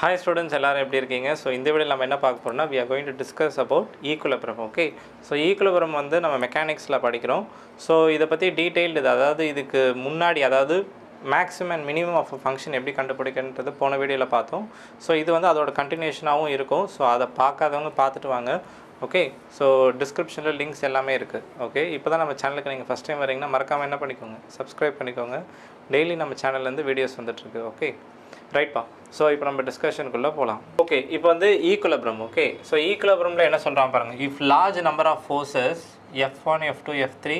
Hi students எல்லாரும் எப்படி இருக்கீங்க? ஸோ இந்த வீடியோ நம்ம என்ன பார்க்க போகிறோம்னா we are going to discuss about equilibrium okay so equilibrium வந்து நம்ம மெக்கானிக்ஸில் படிக்கிறோம். ஸோ இதை பற்றி டீட்டெயில்டு இது அதாவது இதுக்கு முன்னாடி அதாவது maximum and minimum of function எப்படி கண்டுபிடிக்கன்றது போன வீடியோவில் பார்த்தோம். ஸோ இது வந்து அதோட கண்டினியூஷனாகவும் இருக்கும். ஸோ அதை பார்க்காதவங்க பார்த்துட்டு வாங்க ஓகே ஸோ டிஸ்கிரிப்ஷனில் லிங்க்ஸ் எல்லாமே இருக்குது ஓகே இப்போ தான் நம்ம சேனலுக்கு நீங்கள் ஃபஸ்ட் டைம் வரீங்கன்னா மறக்காமல் என்ன பண்ணிக்கோங்க? சப்ஸ்கிரைப் பண்ணிக்கோங்க. டெய்லி நம்ம சேனல்லேருந்து வீடியோஸ் வந்துட்டுருக்கு ஓகே ரைட்பா ஸோ இப்போ நம்ம டிஸ்கஷனுக்குள்ளே போகலாம் ஓகே இப்போ வந்து ஈக்குலபிரம் ஓகே ஸோ ஈக்குலபிரமில் என்ன சொல்கிறான் பாருங்கள் if large number of forces F one F two F three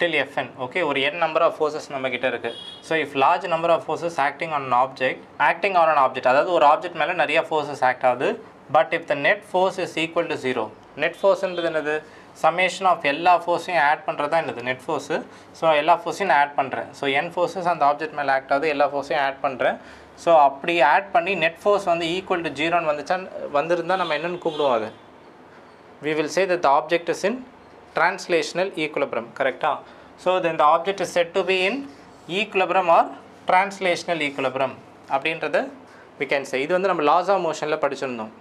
till F n okay ஒரு என் நம்பர் ஆஃப் ஃபோர்ஸஸ் நம்ம கிட்ட இருக்குது so if large number of forces acting on object acting on an object அதாவது ஒரு object மேலே நிறைய forces act ஆகுது. But if the net force is equal to zero net ஃபோர்ஸ்ன்றது என்னது? சமேஷன் ஆஃப் எல்லா ஃபோர்ஸையும் ஆட் பண்ணுறது தான் என்னது? நெட் ஃபோர்ஸு ஸோ எல்லா ஃபோர்ஸையும் நான் ஆட் பண்ணுறேன் ஸோ என் ஃபோர்ஸஸ் அந்த ஆப்ஜெக்ட் மேலே ஆக்ட் ஆகுது எல்லா ஃபோர்ஸையும் ஆட் பண்ணுறேன் ஸோ அப்படி ஆட் பண்ணி நெட் ஃபோர்ஸ் வந்து ஈக்குவல் டு ஜீரோன்னு வந்துச்சா வந்திருந்தால் நம்ம என்னென்னு கூப்பிடுவோம் அது we will say that the object is in translational equilibrium கரெக்டாக so then the object is set to be in equilibrium or translational equilibrium அப்படின்றது வி கேன் சே இது வந்து நம்ம லாஸ் ஆஃப் மோஷனில் படிச்சிருந்தோம்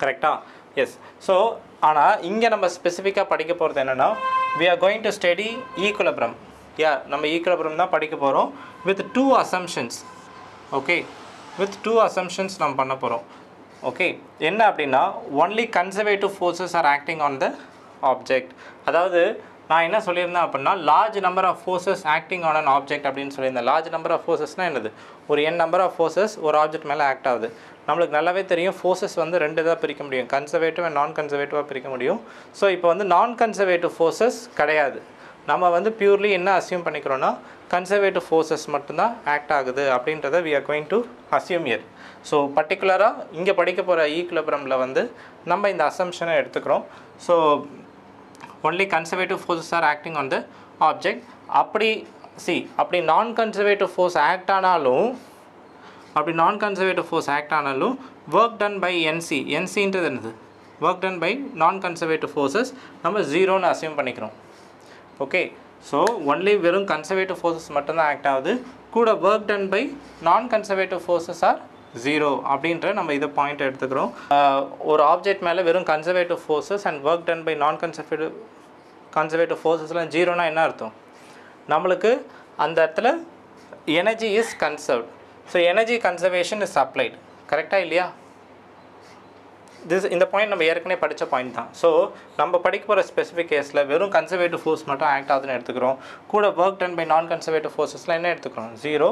கரெக்டாக எஸ் ஸோ ஆனால் இங்கே நம்ம ஸ்பெசிஃபிக்காக படிக்க போகிறது என்னென்னா we are going to study equilibrium yeah நம்ம ஈக்குலபிரம் தான் படிக்க போகிறோம் with two assumptions okay with two assumptions நம்ம பண்ண போகிறோம் ஓகே என்ன அப்படின்னா only conservative forces are acting on the object அதாவது நான் என்ன சொல்லியிருந்தேன் அப்படின்னா large number of forces acting on an object அப்படின்னு சொல்லியிருந்தேன். லார்ஜ் நம்பர் ஆஃப் ஃபோர்ஸஸ்னால் என்னது? ஒரு என் நம்பர் ஆஃப் ஃபோர்ஸஸ் ஒரு ஆப்ஜெக்ட் மேலே ஆக்ட் ஆகுது. நம்மளுக்கு நல்லாவே தெரியும் ஃபோர்ஸஸ் வந்து ரெண்டு இதாக பிரிக்க முடியும். கன்சர்வேட்டிவ் அண்ட் நான் கன்சர்வேட்டிவாக பிரிக்க முடியும். ஸோ இப்போ வந்து நான் கன்சர்வேட்டிவ் ஃபோர்ஸஸ் கிடையாது. நம்ம வந்து பியூர்லி என்ன அசியூம் பண்ணிக்கிறோன்னா கன்சர்வேட்டிவ் ஃபோர்ஸஸ் மட்டும்தான் ஆக்ட் ஆகுது அப்படின்றத we are going to assume here so பர்டிகுலராக இங்கே படிக்க போகிற ஈக்குலபிரமில் வந்து நம்ம இந்த அசம்ஷனை எடுத்துக்கிறோம். So only conservative forces are acting on the object அப்படி சி அப்படி நான் கன்சர்வேட்டிவ் ஃபோர்ஸ் ஆக்ட் ஆனாலும் அப்படி நான் கன்சர்வேட்டிவ் ஃபோர்ஸ் ஆக்ட் ஆனாலும் ஒர்க் டன் பை என்சி என்சின்றது என்னது? Work done by non conservative forces நம்ம ஜீரோன்னு அசியூம் பண்ணிக்கிறோம். ஓகே ஸோ ஒன்லி வெறும் கன்சர்வேட்டிவ் ஃபோர்ஸஸ் மட்டும்தான் ஆக்ட் ஆகுது. கூட work done by non conservative forces are zero அப்படின்ற நம்ம இதை பாயிண்ட் எடுத்துக்கிறோம். ஒரு ஆப்ஜெக்ட் மேலே வெறும் conservative forces and work done by non conservative conservative ஃபோர்ஸஸ்லாம் ஜீரோனா என்ன அர்த்தம்? நம்மளுக்கு அந்த இடத்துல energy is conserved so energy conservation is applied கரெக்டாக இல்லையா? திஸ் இந்த பாயிண்ட் நம்ம ஏற்கனவே படித்த பாயிண்ட் தான். ஸோ நம்ம படிக்க போகிற ஸ்பெசிஃபிக் கேஸில் வெறும் கன்சர்வேட்டிவ் ஃபோர்ஸ் மட்டும் ஆக்ட் ஆகுதுன்னு எடுத்துக்கிறோம். கூட work done by non conservative ஃபோர்ஸஸ்லாம் என்ன எடுத்துக்கிறோம்? ஜீரோ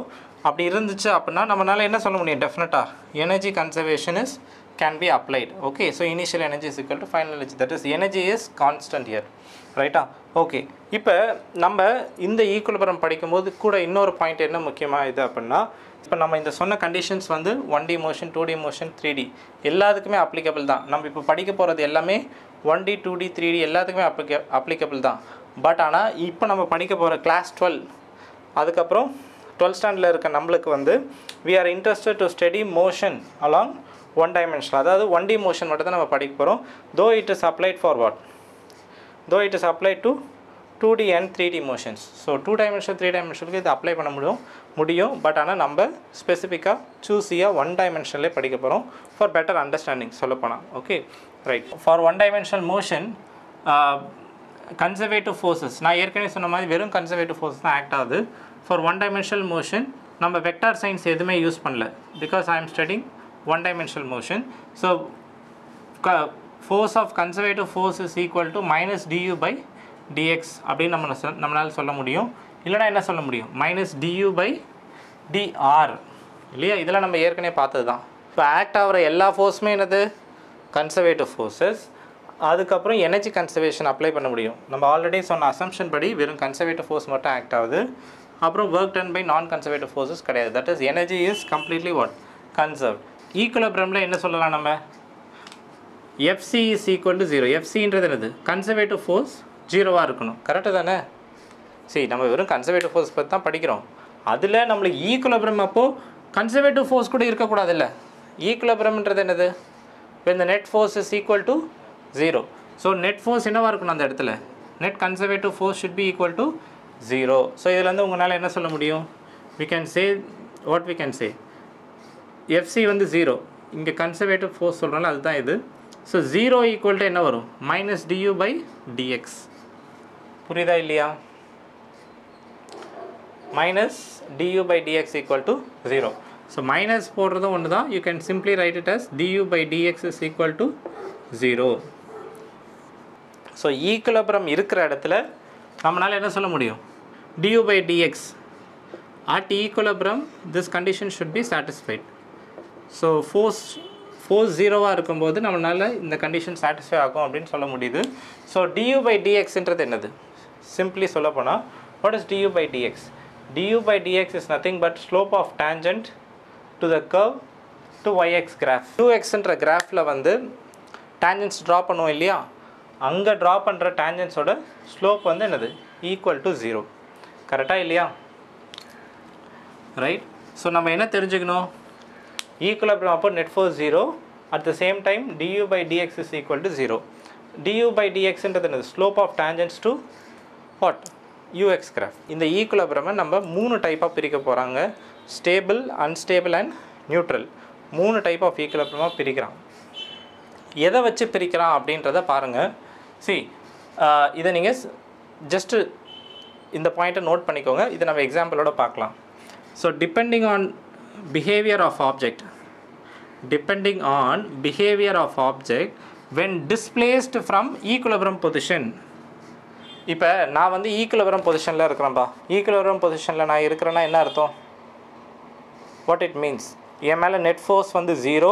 அப்படி இருந்துச்சு அப்படின்னா நம்மளால் என்ன சொல்ல முடியும்? டெஃபினட்டாக energy conservation is can be applied okay so initial energy is equal to final energy that is energy is constant here ரைட்டா ஓகே இப்போ நம்ம இந்த ஈக்குவலபுரம் படிக்கும்போது கூட இன்னொரு பாயிண்ட் என்ன முக்கியமாக இது அப்படின்னா இப்போ நம்ம இந்த சொன்ன கண்டிஷன்ஸ் வந்து one D motion two D motion three D எல்லாத்துக்குமே அப்ளிகபிள் தான். நம்ம இப்போ படிக்க போகிறது எல்லாமே one D two D three D எல்லாத்துக்குமே அப்ளிக அப்ளிகபிள் தான். பட் ஆனால் இப்போ நம்ம படிக்க போகிற கிளாஸ் டுவெல் அதுக்கப்புறம் டுவெல்த் ஸ்டாண்டர்டில் இருக்க நம்மளுக்கு வந்து we are interested to study motion along one dimension அதாவது ஒன் டி மோஷன் மட்டும் தான் நம்ம படிக்க போகிறோம் though it is applied for what though it is applied to two D and three D motions so two dimension three டைமென்ஷனுக்கு இது apply பண்ண முடியும் முடியும். பட் ஆனால் நம்ம ஸ்பெசிஃபிக்காக சூஸியாக ஒன் டைமென்ஷன்லேயே படிக்க போகிறோம் ஃபார் பெட்டர் அண்டர்ஸ்டாண்டிங் சொல்லப்போனால் okay right for one dimensional motion conservative forces நான் ஏற்கனவே சொன்ன மாதிரி வெறும் கன்சர்வேட்டிவ் ஃபோர்ஸ் தான் ஆக்ட் ஆகுது. ஃபார் ஒன் டைமென்ஷனல் மோஷன் நம்ம வெக்டார் சயின்ஸ் எதுவுமே யூஸ் பண்ணல. Because I'm studying one dimensional motion so force of conservative force is equal to minus dU by dx அப்படின்னு நம்ம சொ- சொல்ல முடியும். இல்லைனா என்ன சொல்ல முடியும்? மைனஸ் டியூ பை டிஆர் இல்லையா? இதெல்லாம் நம்ம ஏற்கனவே பார்த்தது தான் இப்போ ஆக்ட் ஆகிற எல்லா ஃபோர்ஸுமே என்னது? கன்சர்வேட்டிவ் ஃபோர்ஸஸ் அதுக்கப்புறம் எனர்ஜி கன்சர்வேஷன் அப்ளை பண்ண முடியும். நம்ம ஆல்ரெடி சொன்ன அசம்ஷன் படி வெறும் கன்சர்வேட்டிவ் ஃபோர்ஸ் மட்டும் ஆக்ட் ஆகுது. அப்புறம் work done by non conservative forces கிடையாது that is energy is completely what conserve ஈக்குவலபிரமில் என்ன சொல்லலாம் நம்ம? FC is equal to zero எஃப்சின்றது என்னது? கன்சர்வேட்டிவ் ஃபோர்ஸ் ஜீரோவாக இருக்கணும். கரெக்டு தானே? சரி நம்ம வெறும் கன்சர்வேட்டிவ் ஃபோர்ஸ் பற்றி தான் படிக்கிறோம். அதில் நம்மளுக்கு ஈக்குலபிரம் அப்போது கன்சர்வேட்டிவ் ஃபோர்ஸ் கூட இருக்கக்கூடாதுல்ல. ஈக்குலபிரம்ன்றது என்னது? இப்போ இந்த net force is equal to zero so net force என்னவாக இருக்கணும் அந்த இடத்துல? Net conservative force should be equal to zero so இதுலேருந்து உங்களால் என்ன சொல்ல முடியும்? We can say what we can say FC வந்து ஜீரோ இங்கே கன்சர்வேட்டிவ் ஃபோர்ஸ் சொல்கிறோம்ல அதுதான் இது. ஸோ ஜீரோ ஈக்குவல் டு என்ன வரும்? மைனஸ் டியூ பை டிஎக்ஸ் புரியுதா இல்லையா? Minus dU by dx equal to zero so minus போடுறதும் ஒன்று தான் you can simply write it as dU by dx is equal to zero so equilibrium இருக்கிற இடத்துல நம்மளால் என்ன சொல்ல முடியும்? DU by dx at equilibrium this condition should be satisfied. So force force ஜீரோவாக இருக்கும்போது நம்மளால் இந்த கண்டிஷன் சாட்டிஸ்ஃபை ஆகும் அப்படின்னு சொல்ல முடியுது. ஸோ டியூ பை டிஎக்ஸ்ன்றது என்னது? சிம்பிளி சொல்ல போனால் what is dU by dx dU by dx is nothing but slope of tangent to the curve to YX graph two எக்ஸ்ன்ற கிராஃபில் வந்து டேஞ்சன்ஸ் ட்ரா பண்ணுவோம் இல்லையா? அங்கே ட்ரா பண்ணுற டேஞ்சன்ஸோட ஸ்லோப் வந்து என்னது? ஈக்குவல் டு ஜீரோ கரெக்டாக இல்லையா? ரைட் ஸோ நம்ம என்ன தெரிஞ்சுக்கணும்? ஈக்குவலபிரம் அப்போ net force zero at the same time dU by dx is equal to zero dU by டிஎக்ஸ்ன்றது என்னது? Slope of tangents to what UX graph இந்த e ஈக்குலபிரமை நம்ம மூணு டைப்பாக பிரிக்க போகிறாங்க ஸ்டேபிள் அன்ஸ்டேபிள் அண்ட் நியூட்ரல் மூணு டைப் ஆஃப் ஈக்குலபிரமாக பிரிக்கிறான். எதை வச்சு பிரிக்கிறான் அப்படின்றத பாருங்கள் சி இதை நீங்கள் ஜஸ்ட்டு இந்த பாயிண்ட்டை நோட் பண்ணிக்கோங்க. இதை நம்ம எக்ஸாம்பிளோட பார்க்கலாம். So depending on behaviour of object depending on behaviour of object when displaced from equilibrium position இப்போ நான் வந்து e ஈக்குலவரம் பொசிஷனில் இருக்கிறேன்ப்பா ஈக்குலவரம் e பொசிஷனில் நான் இருக்கிறேன்னா என்ன அர்த்தம்? வாட் இட் மீன்ஸ் என் மேலே நெட் ஃபோர்ஸ் வந்து zero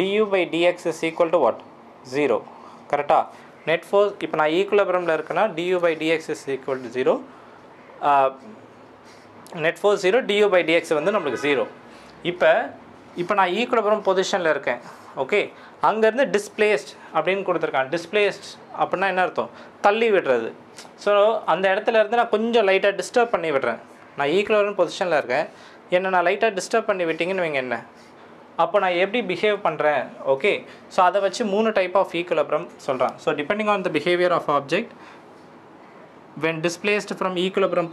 dU by dx is equal to what zero கரெக்டாக நெட் ஃபோர்ஸ் இப்போ நான் e ஈக்குலபுரமில் இருக்கேன்னா dU by dx is equal to zero net force zero dU by dx வந்து நம்மளுக்கு ஜீரோ இப்போ இப்போ நான் ஈக்குலபுரம் பொசிஷனில் இருக்கேன். ஓகே அங்கேருந்து டிஸ்பிளேஸ்ட் அப்படின்னு கொடுத்துருக்கான். டிஸ்பிளேஸ்ட் அப்படின்னா என்ன அர்த்தம்? தள்ளி விடுறது. ஸோ அந்த இடத்துல இருந்து நான் கொஞ்சம் லைட்டாக டிஸ்டர்ப் பண்ணி விடுறேன். நான் ஈக்குவலான பொசிஷனில் இருக்கேன். என்னை நான் லைட்டாக டிஸ்டர்ப் பண்ணி விட்டிங்கன்னு வைங்க என்ன? அப்போ நான் எப்படி பிஹேவ் பண்ணுறேன் ஓகே ஸோ அதை வச்சு மூணு டைப் ஆஃப் ஈக்குலபுரம் சொல்கிறேன் so depending on the behaviour of object when displaced from displaced from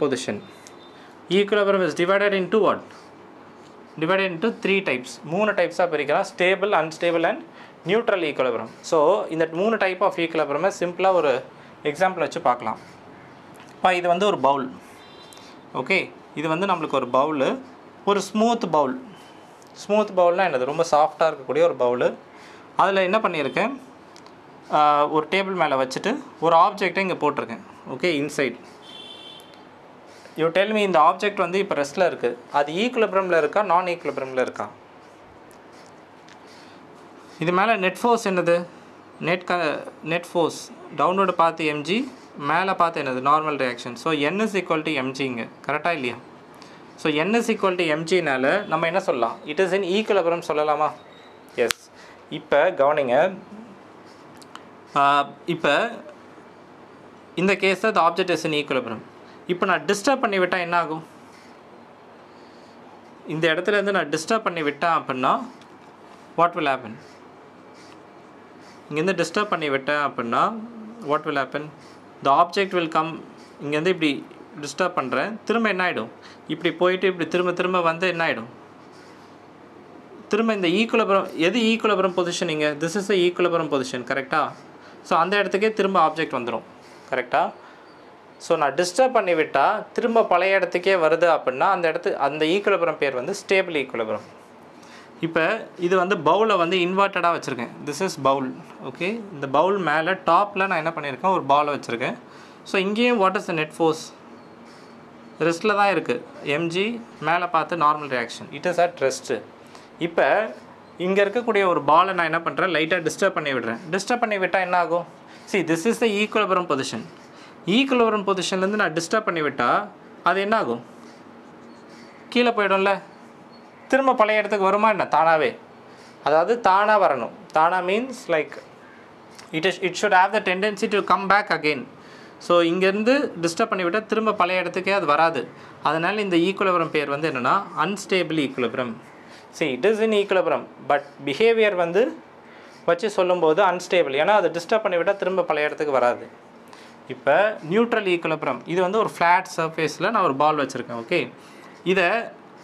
equilibrium is divided into what what? In into three types மூணு டைப்ஸாக பிரிக்கலாம். Stable unstable and neutral equilibrium so இந்த மூணு type of ஈக்குலபிரமை சிம்பிளாக ஒரு example வச்சு பார்க்கலாம். இப்போ இது வந்து ஒரு பவுல் ஓகே இது வந்து நம்மளுக்கு ஒரு பவுலு ஒரு ஸ்மூத் பவுல் ஸ்மூத் பவுல்னால் என்னது? ரொம்ப சாஃப்டாக இருக்கக்கூடிய ஒரு பவுலு அதில் என்ன பண்ணியிருக்கேன்? ஒரு டேபிள் மேலே வச்சுட்டு ஒரு ஆப்ஜெக்டை இங்கே போட்டிருக்கேன். Okay inside you tell me இந்த ஆப்ஜெக்ட் வந்து இப்போ ரெஸ்ட்டில் இருக்குது அது ஈக்குலபிரமில் இருக்கா? நான் ஈக்குலபிரமில் இருக்கா? இது மேலே நெட் ஃபோர்ஸ் என்னது? நெட் க நெட் ஃபோர்ஸ் டவுன்லோடு பார்த்து எம்ஜி மேலே பார்த்து என்னது? Normal reaction so N is equal to எம்ஜிங்க கரெக்டாக இல்லையா? So N is equal to எம்ஜினால நம்ம என்ன சொல்லலாம்? இட் இஸ் இன் ஈக்குவலபுரம் சொல்லலாமா? எஸ் இப்போ கவனிங்க. இப்போ இந்த கேஸில் the object is in equilibrium இப்போ நான் டிஸ்டர்ப் பண்ணி விட்டால் என்ன ஆகும்? இந்த இடத்துல இருந்து நான் டிஸ்டர்ப் பண்ணி விட்டேன் அப்படின்னா வாட் வில் ஹேப்பன் இங்கேருந்து டிஸ்டர்ப் பண்ணி விட்டேன் அப்படின்னா what will happen the object will come இங்கேருந்து இப்படி டிஸ்டர்ப் பண்ணுறேன் திரும்ப என்ன ஆகிடும் இப்படி போயிட்டு இப்படி திரும்ப திரும்ப வந்து என்ன ஆகிடும் திரும்ப இந்த ஈக்குலபுரம் எது ஈக்குலபுரம் பொசிஷன் இங்கே? This is a equilibrium position கரெக்டாக ஸோ அந்த இடத்துக்கே திரும்ப ஆப்ஜெக்ட் வந்துடும் கரெக்டாக ஸோ நான் டிஸ்டர்ப் பண்ணிவிட்டால் திரும்ப பழைய இடத்துக்கே வருது அப்படின்னா அந்த இடத்து அந்த ஈக்குலபுரம் பேர் வந்து ஸ்டேபிள் ஈக்குலபுரம் இப்போ இது வந்து பவுலை வந்து இன்வெர்ட்டடாக வச்சுருக்கேன். திஸ் இஸ் பவுல் ஓகே இந்த பவுல் மேலே டாப்பில் நான் என்ன பண்ணியிருக்கேன் ஒரு பாலை வச்சுருக்கேன். ஸோ இங்கேயும் what is the net force ரெஸ்ட்டில் தான் இருக்குது எம்ஜி மேலே பார்த்து normal reaction it is at rest இப்போ இங்கே இருக்கக்கூடிய ஒரு பாலை நான் என்ன பண்ணுறேன் லைட்டாக டிஸ்டர்ப் பண்ணி விடுறேன். டிஸ்டர்ப் பண்ணி விட்டால் என்ன ஆகும்? See this is the equilibrium position equilibrium பொசிஷன்லேருந்து நான் டிஸ்டர்ப் பண்ணி விட்டால் அது என்ன ஆகும்? கீழே போயிடும்ல? திரும்ப பழைய இடத்துக்கு வருமா என்ன? தானாகவே அதாவது தானாக வரணும். தானாக means like it is it should have the tendency to come back again so இங்கேருந்து டிஸ்டர்ப் பண்ணிவிட்டால் திரும்ப பழைய இடத்துக்கே அது வராது. அதனால் இந்த ஈக்குலபுரம் பேர் வந்து என்னென்னா அன்ஸ்டேபிள் ஈக்குலபுரம். சரி it is in equilibrium but behaviour வந்து வச்சு சொல்லும்போது அன்ஸ்டேபிள் ஏன்னா அதை டிஸ்டர்ப் பண்ணிவிட்டால் திரும்ப பழைய இடத்துக்கு வராது. இப்போ நியூட்ரல் ஈக்குலபுரம். இது வந்து ஒரு ஃப்ளாட் சர்ஃபேஸில் நான் ஒரு பால் வச்சுருக்கேன் ஓகே இதை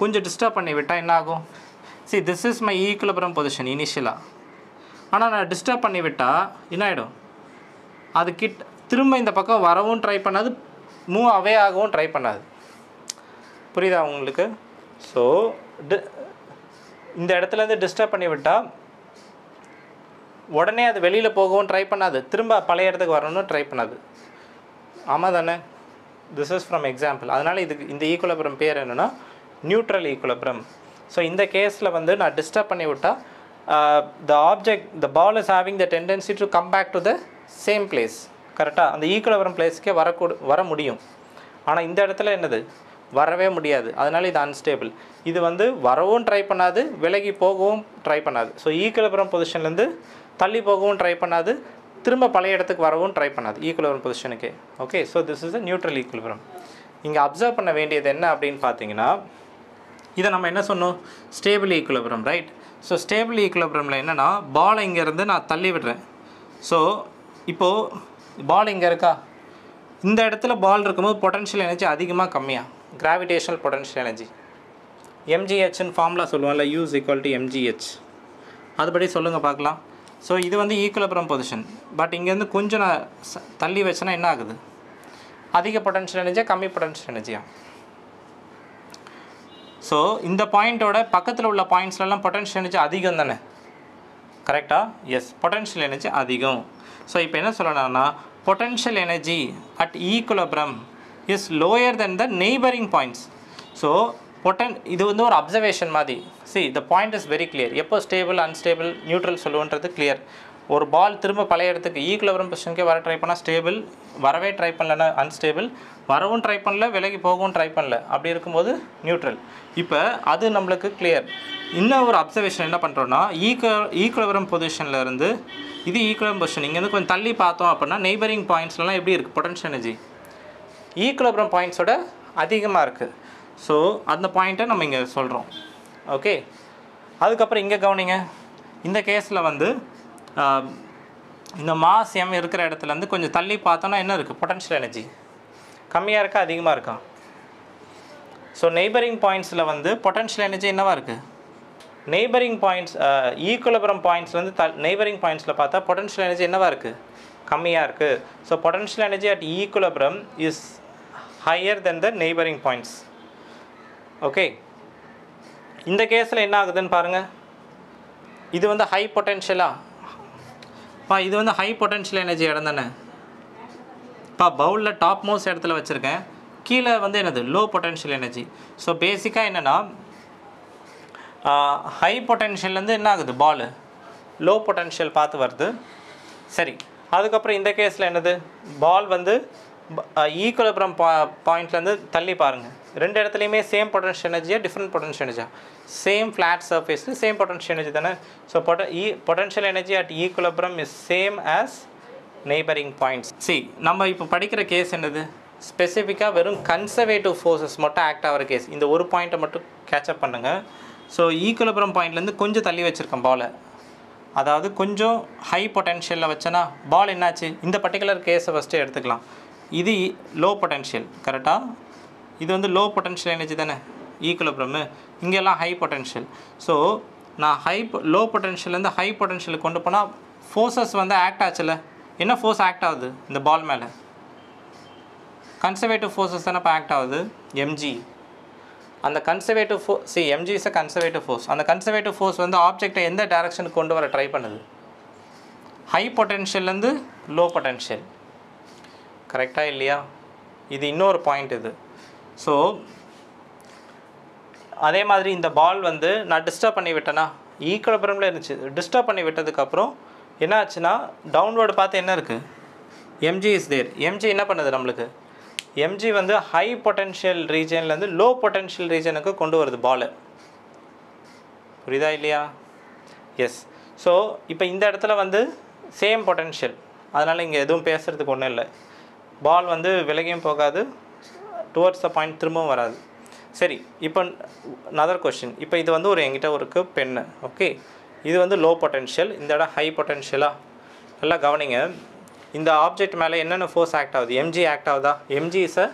கொஞ்சம் டிஸ்டர்ப் பண்ணி விட்டால் என்ன ஆகும் see this is my equilibrium position இனிஷியலாக ஆனால் நான் டிஸ்டர்ப் பண்ணி விட்டால் என்ன ஆகிடும் அது கிட்ட திரும்ப இந்த பக்கம் வரவும் ட்ரை பண்ணாது மூவ் அவே ஆகவும் ட்ரை பண்ணாது. புரியுதா உங்களுக்கு? ஸோ இந்த இடத்துலேருந்து டிஸ்டர்ப் பண்ணி விட்டால் உடனே அது வெளியில் போகவும் ட்ரை பண்ணாது. திரும்ப பழைய இடத்துக்கு வரணும்னு ட்ரை பண்ணாது. ஆமாம் தானே திஸ் இஸ் ஃப்ரம் எக்ஸாம்பிள் அதனால் இதுக்கு இந்த ஈக்குலபுரம் பேர் என்னென்னா நியூட்ரல் ஈக்குலப்ரம் ஸோ இந்த கேஸில் வந்து நான் டிஸ்டர்ப் பண்ணி விட்டால் the object the ball is having the tendency to come back to the same place கரெக்டாக அந்த ஈக்குலபரம் பிளேஸ்க்கே வரக்கூட வர முடியும். ஆனால் இந்த இடத்துல என்னது? வரவே முடியாது. அதனால் இது அன்ஸ்டேபிள் இது வந்து வரவும் ட்ரை பண்ணாது விலகி போகவும் ட்ரை பண்ணாது. ஸோ ஈக்குலபரம் பொசிஷன்லேருந்து தள்ளி போகவும் ட்ரை பண்ணாது திரும்ப பழைய இடத்துக்கு வரவும் ட்ரை பண்ணாது equilibrium பொசிஷனுக்கே okay so this is a neutral equilibrium இங்கே அப்சர்வ் பண்ண வேண்டியது என்ன அப்படின்னு பார்த்தீங்கன்னா இதை நம்ம என்ன சொன்னோம்? Stable equilibrium right so stable ஈக்குலபுரமில் என்னென்னா பால் இங்கேருந்து நான் தள்ளி விடுறேன். ஸோ இப்போது பால் இங்கே இருக்கா? இந்த இடத்துல பால் இருக்கும்போது பொட்டன்ஷியல் எனர்ஜி அதிகமாக கம்மியாக கிராவிடேஷனல் பொட்டன்ஷியல் எனர்ஜி எம்ஜிஹெச்னு ஃபார்முலா சொல்லுவோம்ல U's equal to m g h அதுபடி சொல்லுங்கள் பார்க்கலாம். ஸோ இது வந்து ஈக்குலபுரம் பொசிஷன் பட் இங்கேருந்து கொஞ்சம் நான் தள்ளி வச்சேன்னா என்ன ஆகுது? அதிக பொட்டன்ஷியல் எனர்ஜியா கம்மி பொட்டன்ஷியல் எனர்ஜியா ஸோ இந்த பாயிண்ட்டோட பக்கத்தில் உள்ள பாயிண்ட்ஸ்லாம் பொட்டன்ஷியல் எனர்ஜி அதிகம் தானே? கரெக்டாக எஸ் பொட்டன்ஷியல் எனர்ஜி அதிகம். ஸோ இப்போ என்ன சொல்லலாம்னா potential energy at equilibrium is lower than the neighbouring points so potential இது வந்து ஒரு அப்சர்வேஷன் மாதிரி. See the point is very clear எப்போ ஸ்டேபிள் அன்ஸ்டேபிள் நியூட்ரல் சொல்லுவோன்றது கிளியர் ஒரு பால் திரும்ப பழைய இடத்துக்கு e ஈக்குலபுரம் பொசிஷனுக்கே வர ட்ரை பண்ணால் ஸ்டேபிள் வரவே ட்ரை பண்ணலன்னா அன்ஸ்டேபிள் வரவும் ட்ரை பண்ணல விலகி போகவும் ட்ரை பண்ணல. அப்படி இருக்கும்போது நியூட்ரல் இப்போ அது நம்மளுக்கு கிளியர் இன்னும் ஒரு அப்சர்வேஷன் என்ன பண்ணுறோன்னா ஈக்குவ e ஈக்குலவரம் e பொசிஷனில் இருந்து இது ஈக்குவலம் பொசிஷன் இங்கேருந்து கொஞ்சம் தள்ளி பார்த்தோம் அப்படின்னா நெய்பரிங் பாயிண்ட்ஸ்லாம் எப்படி இருக்குது பொட்டன்ஷியல் எனர்ஜி ஈக்குலபுரம் பாயிண்ட்ஸோட அதிகமாக இருக்குது ஸோ அந்த பாயிண்ட்டை நம்ம இங்கே சொல்கிறோம் ஓகே அதுக்கப்புறம் இங்கே கவனிங்க. இந்த கேஸில் வந்து இந்த மாஸ் எம் இருக்கிற இடத்துலேருந்து கொஞ்சம் தள்ளி பார்த்தோன்னா என்ன இருக்குது பொட்டன்ஷியல் எனர்ஜி கம்மியாக இருக்கா? அதிகமாக இருக்கா? ஸோ நெய்பரிங் பாயிண்ட்ஸில் வந்து பொட்டன்ஷியல் எனர்ஜி என்னவாக இருக்குது நெய்பரிங் பாயிண்ட்ஸ் ஈக்குலபுரம் பாயிண்ட்ஸ்லேருந்து த நெய்பரிங் பாயிண்ட்ஸில் பார்த்தா பொட்டன்ஷியல் எனர்ஜி என்னவாக இருக்குது கம்மியாக இருக்குது so potential energy at equilibrium is higher than the neighbouring points okay இந்த கேஸில் என்ன ஆகுதுன்னு பாருங்கள் இது வந்து ஹை பொட்டென்ஷியலாக பா இது வந்து ஹை பொட்டென்ஷியல் எனர்ஜி இடம் தானே? பா பவுலில் டாப் மோஸ்ட் இடத்துல வச்சுருக்கேன். கீழே வந்து என்னது? லோ பொட்டென்ஷியல் எனர்ஜி ஸோ பேசிக்காக என்னென்னா ஹை பொட்டன்ஷியல்லேருந்து என்ன ஆகுது? பால் லோ பொட்டென்ஷியல் பார்த்து வருது. சரி அதுக்கப்புறம் இந்த கேஸில் என்னது? பால் வந்து ஈக்குவலபுரம் பா பாயிண்ட்லேருந்து தள்ளி பாருங்கள் ரெண்டு இடத்துலையுமே சேம் பொட்டன்ஷியல் எனர்ஜியாக different potential same same flat சர்ஃபேஸில் சேம் பொட்டன்ஷியல் எனர்ஜி தானே? So pot e potential energy at equilibrium is same as neighbouring points see நம்ம இப்போ படிக்கிற கேஸ் என்னது? ஸ்பெசிஃபிக்காக வெறும் கன்சர்வேட்டிவ் ஃபோர்ஸஸ் மட்டும் ஆக்ட் ஆகிற கேஸ் இந்த ஒரு பாயிண்ட்டை மட்டும் கேட்சப் பண்ணுங்கள் ஸோ ஈக்குலபுரம் பாயிண்ட்லேருந்து கொஞ்சம் தள்ளி வச்சுருக்கேன் பாலை அதாவது கொஞ்சம் ஹை பொட்டென்ஷியலில் வச்சேன்னா பால் என்னாச்சு? இந்த பர்டிகுலர் கேஸை ஃபஸ்ட்டு எடுத்துக்கலாம். இது லோ பொட்டென்ஷியல் கரெக்டாக இது வந்து லோ பொட்டென்ஷியல் எனர்ஜி தானே? ஈக்குவலபுரமு இங்கெல்லாம் ஹை பொட்டென்ஷியல் ஸோ நான் ஹை லோ பொட்டென்ஷியல்லேருந்து ஹை பொட்டென்ஷியலுக்கு கொண்டு போனால் ஃபோர்ஸஸ் வந்து ஆக்ட் ஆச்சுல்ல என்ன ஃபோர்ஸ் ஆக்ட் ஆகுது? இந்த பால் மேலே. கன்சர்வேட்டிவ் ஃபோர்ஸஸ் தானே இப்போ ஆக்ட் ஆகுது? எம்ஜி அந்த கன்சர்வேட்டிவ் ஃபோ see m g is a conservative force அந்த கன்சர்வேட்டிவ் ஃபோர்ஸ் வந்து ஆப்ஜெக்டை எந்த டைரக்ஷனுக்கு கொண்டு வர ட்ரை பண்ணுது? ஹை பொட்டென்ஷியல்லேருந்து லோ பொட்டென்ஷியல் கரெக்டாக இல்லையா? இது இன்னொரு பாயிண்ட் இது. ஸோ அதே மாதிரி இந்த பால் வந்து நான் டிஸ்டர்ப் பண்ணி விட்டேனா ஈக்குவலபுரமில் இருந்துச்சு. டிஸ்டர்ப் பண்ணி விட்டதுக்கப்புறம் என்ன ஆச்சுன்னா டவுன்வர்டு பார்த்து என்ன இருக்குது எம்ஜி இஸ் தேர் எம்ஜி என்ன பண்ணுது நம்மளுக்கு? எம்ஜி வந்து ஹை பொட்டென்ஷியல் ரீஜன்லேருந்து லோ பொட்டென்ஷியல் ரீஜனுக்கு கொண்டு வருது பால் புரியுதா இல்லையா? எஸ் ஸோ இப்போ இந்த இடத்துல வந்து சேம் பொட்டென்ஷியல் அதனால் இங்கே எதுவும் பேசுகிறதுக்கு ஒன்றும் இல்லை. பால் வந்து விலகியும் போகாது. டுவர்ட்ஸ் த பாயிண்ட் திரும்பவும் வராது. சரி இப்போ நதர் கொஷின் இப்போ இது வந்து ஒரு என்கிட்ட ஒரு பெண்ணு ஓகே இது வந்து லோ பொட்டென்ஷியல் இந்த இடம் ஹை பொட்டென்ஷியலாக நல்லா கவனிங்க. இந்த ஆப்ஜெக்ட் மேலே என்னென்ன ஃபோர்ஸ் ஆக்ட் ஆகுது? எம்ஜி ஆக்ட் ஆகுதா? M g is a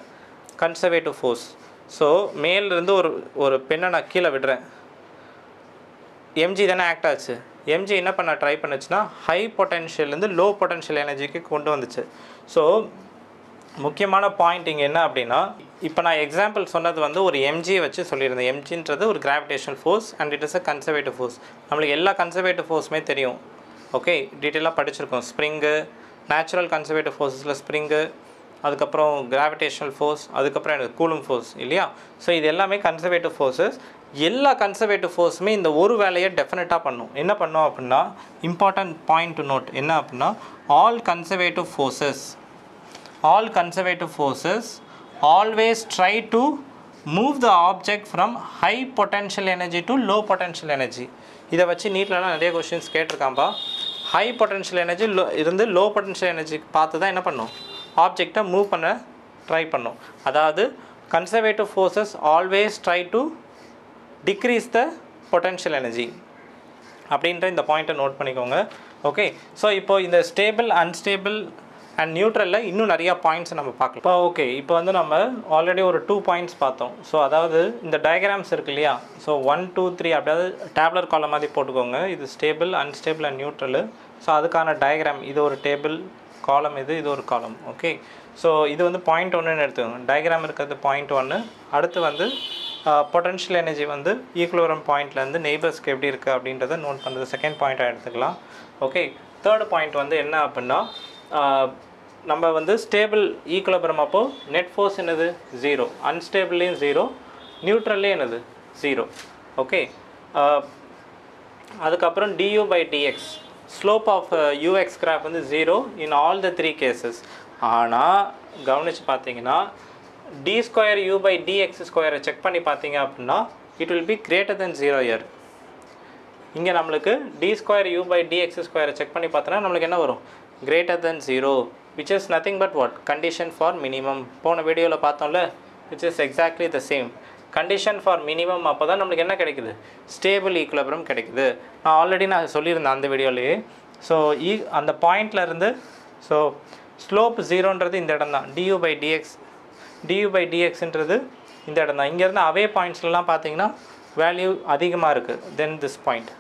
conservative force so மேலிருந்து ஒரு ஒரு பெண்ணை நான் கீழே விடுறேன். எம்ஜி தானே ஆக்ட் ஆச்சு. எம்ஜி என்ன பண்ண ட்ரை பண்ணுச்சுன்னா ஹை பொட்டென்ஷியல்லேருந்து லோ பொட்டென்ஷியல் எனர்ஜிக்கு கொண்டு வந்துச்சு. ஸோ முக்கியமான பாயிண்ட் இங்கே என்ன அப்படின்னா இப்போ நான் எக்ஸாம்பிள் சொன்னது வந்து ஒரு எம்ஜியை வச்சு சொல்லியிருந்தேன். எம்ஜின்றது ஒரு gravitational force and it is a conservative force நம்மளுக்கு எல்லா கன்சர்வேட்டிவ் ஃபோர்ஸுமே தெரியும். ஓகே டீட்டெயிலாக படிச்சிருக்கோம். ஸ்ப்ரிங்கு நேச்சுரல் கன்சர்வேட்டிவ் ஃபோர்ஸஸில் ஸ்ப்ரிங்கு அதுக்கப்புறம் கிராவிடேஷனல் ஃபோர்ஸ் அதுக்கப்புறம் எனக்கு கூலும் ஃபோர்ஸ் இல்லையா? ஸோ இது எல்லாமே கன்சர்வேட்டிவ் ஃபோர்ஸஸ் எல்லா கன்சர்வேட்டிவ் ஃபோர்ஸுமே இந்த ஒரு வேலையை டெஃபினட்டாக பண்ணும். என்ன பண்ணும் அப்படின்னா இம்பார்ட்டன்ட் பாயிண்ட் டு நோட் என்ன அப்படின்னா all conservative forces all conservative forces always try to move the object from high potential energy to low potential energy. இதை வச்சு நீட்லலாம் நிறைய கொஷின்ஸ் கேட்டிருக்காம்பா. ஹை பொட்டன்ஷியல் எனர்ஜி லோ இருந்து லோ பொட்டன்ஷியல் எனர்ஜி பார்த்து தான் என்ன பண்ணும்? ஆப்ஜெக்டை மூவ் பண்ண ட்ரை பண்ணும். அதாவது conservative forces always try to decrease the potential energy அப்படின்ற இந்த பாயிண்ட்டை நோட் பண்ணிக்கோங்க. ஓகே ஸோ இப்போது இந்த ஸ்டேபிள் அன்ஸ்டேபிள் அண்ட் நியூட்ரலில் இன்னும் நிறையா பாயிண்ட்ஸ் நம்ம பார்க்கலாம். இப்போ ஓகே இப்போ வந்து நம்ம ஆல்ரெடி ஒரு டூ பாயிண்ட்ஸ் பார்த்தோம். ஸோ அதாவது இந்த டயக்ராம்ஸ் இருக்கு இல்லையா? ஸோ ஒன் டூ த்ரீ அப்படியாவது டேப்லர் காலம் மாதிரி போட்டுக்கோங்க. இது stable unstable and neutral so அதுக்கான டயக்ராம் இது ஒரு டேபிள் காலம் இது இது ஒரு காலம் ஓகே ஸோ இது வந்து பாயிண்ட் ஒன்றுன்னு எடுத்துக்கோங்க. டயக்ராம் இருக்கிறது பாயிண்ட் ஒன்று அடுத்து வந்து பொட்டன்ஷியல் எனர்ஜி வந்து ஈக்குவலம் பாயிண்ட்லேருந்து நெய்பர்ஸ்க்கு எப்படி இருக்குது அப்படின்றத நோட் பண்ணுறது செகண்ட் பாயிண்ட்டாக எடுத்துக்கலாம். ஓகே தேர்ட் பாயிண்ட் வந்து என்ன அப்படின்னா நம்ம வந்து ஸ்டேபிள் ஈக்குவலபுரம் அப்போது நெட் ஃபோர்ஸ் என்னது? ஜீரோ அன்ஸ்டேபிள்லேயும் ஜீரோ நியூட்ரல்லையும் என்னது? ஜீரோ ஓகே அதுக்கப்புறம் d u by d x slope of u x graph வந்து zero in all the three cases ஆனால் கவனித்து பார்த்தீங்கன்னா d square u by d x ஸ்கொயரை செக் பண்ணி பார்த்தீங்க அப்படின்னா it will be greater than zero here இங்கே நம்மளுக்கு d square u by d x ஸ்கொயரை செக் பண்ணி பார்த்தோன்னா நம்மளுக்கு என்ன வரும்? Greater than zero which is nothing but what condition for minimum போன வீடியோவில் பார்த்தோம்ல which is exactly the same condition for minimum அப்போ தான் நம்மளுக்கு என்ன கிடைக்குது? ஸ்டேபிள் ஈக்குலபிரம் கிடைக்குது. நான் ஆல்ரெடி நான் சொல்லியிருந்தேன் அந்த வீடியோலேயே ஸோ ஈ அந்த பாயிண்ட்லருந்து ஸோ ஸ்லோப் ஜீரோன்றது இந்த இடம் தான். D u by d x d u by டிஎக்ஸ்ன்றது இந்த இடம் தான். இங்கேருந்து அவே பாயிண்ட்ஸ்லாம் பார்த்தீங்கன்னா வேல்யூ அதிகமாக இருக்குது தென் திஸ் பாயிண்ட்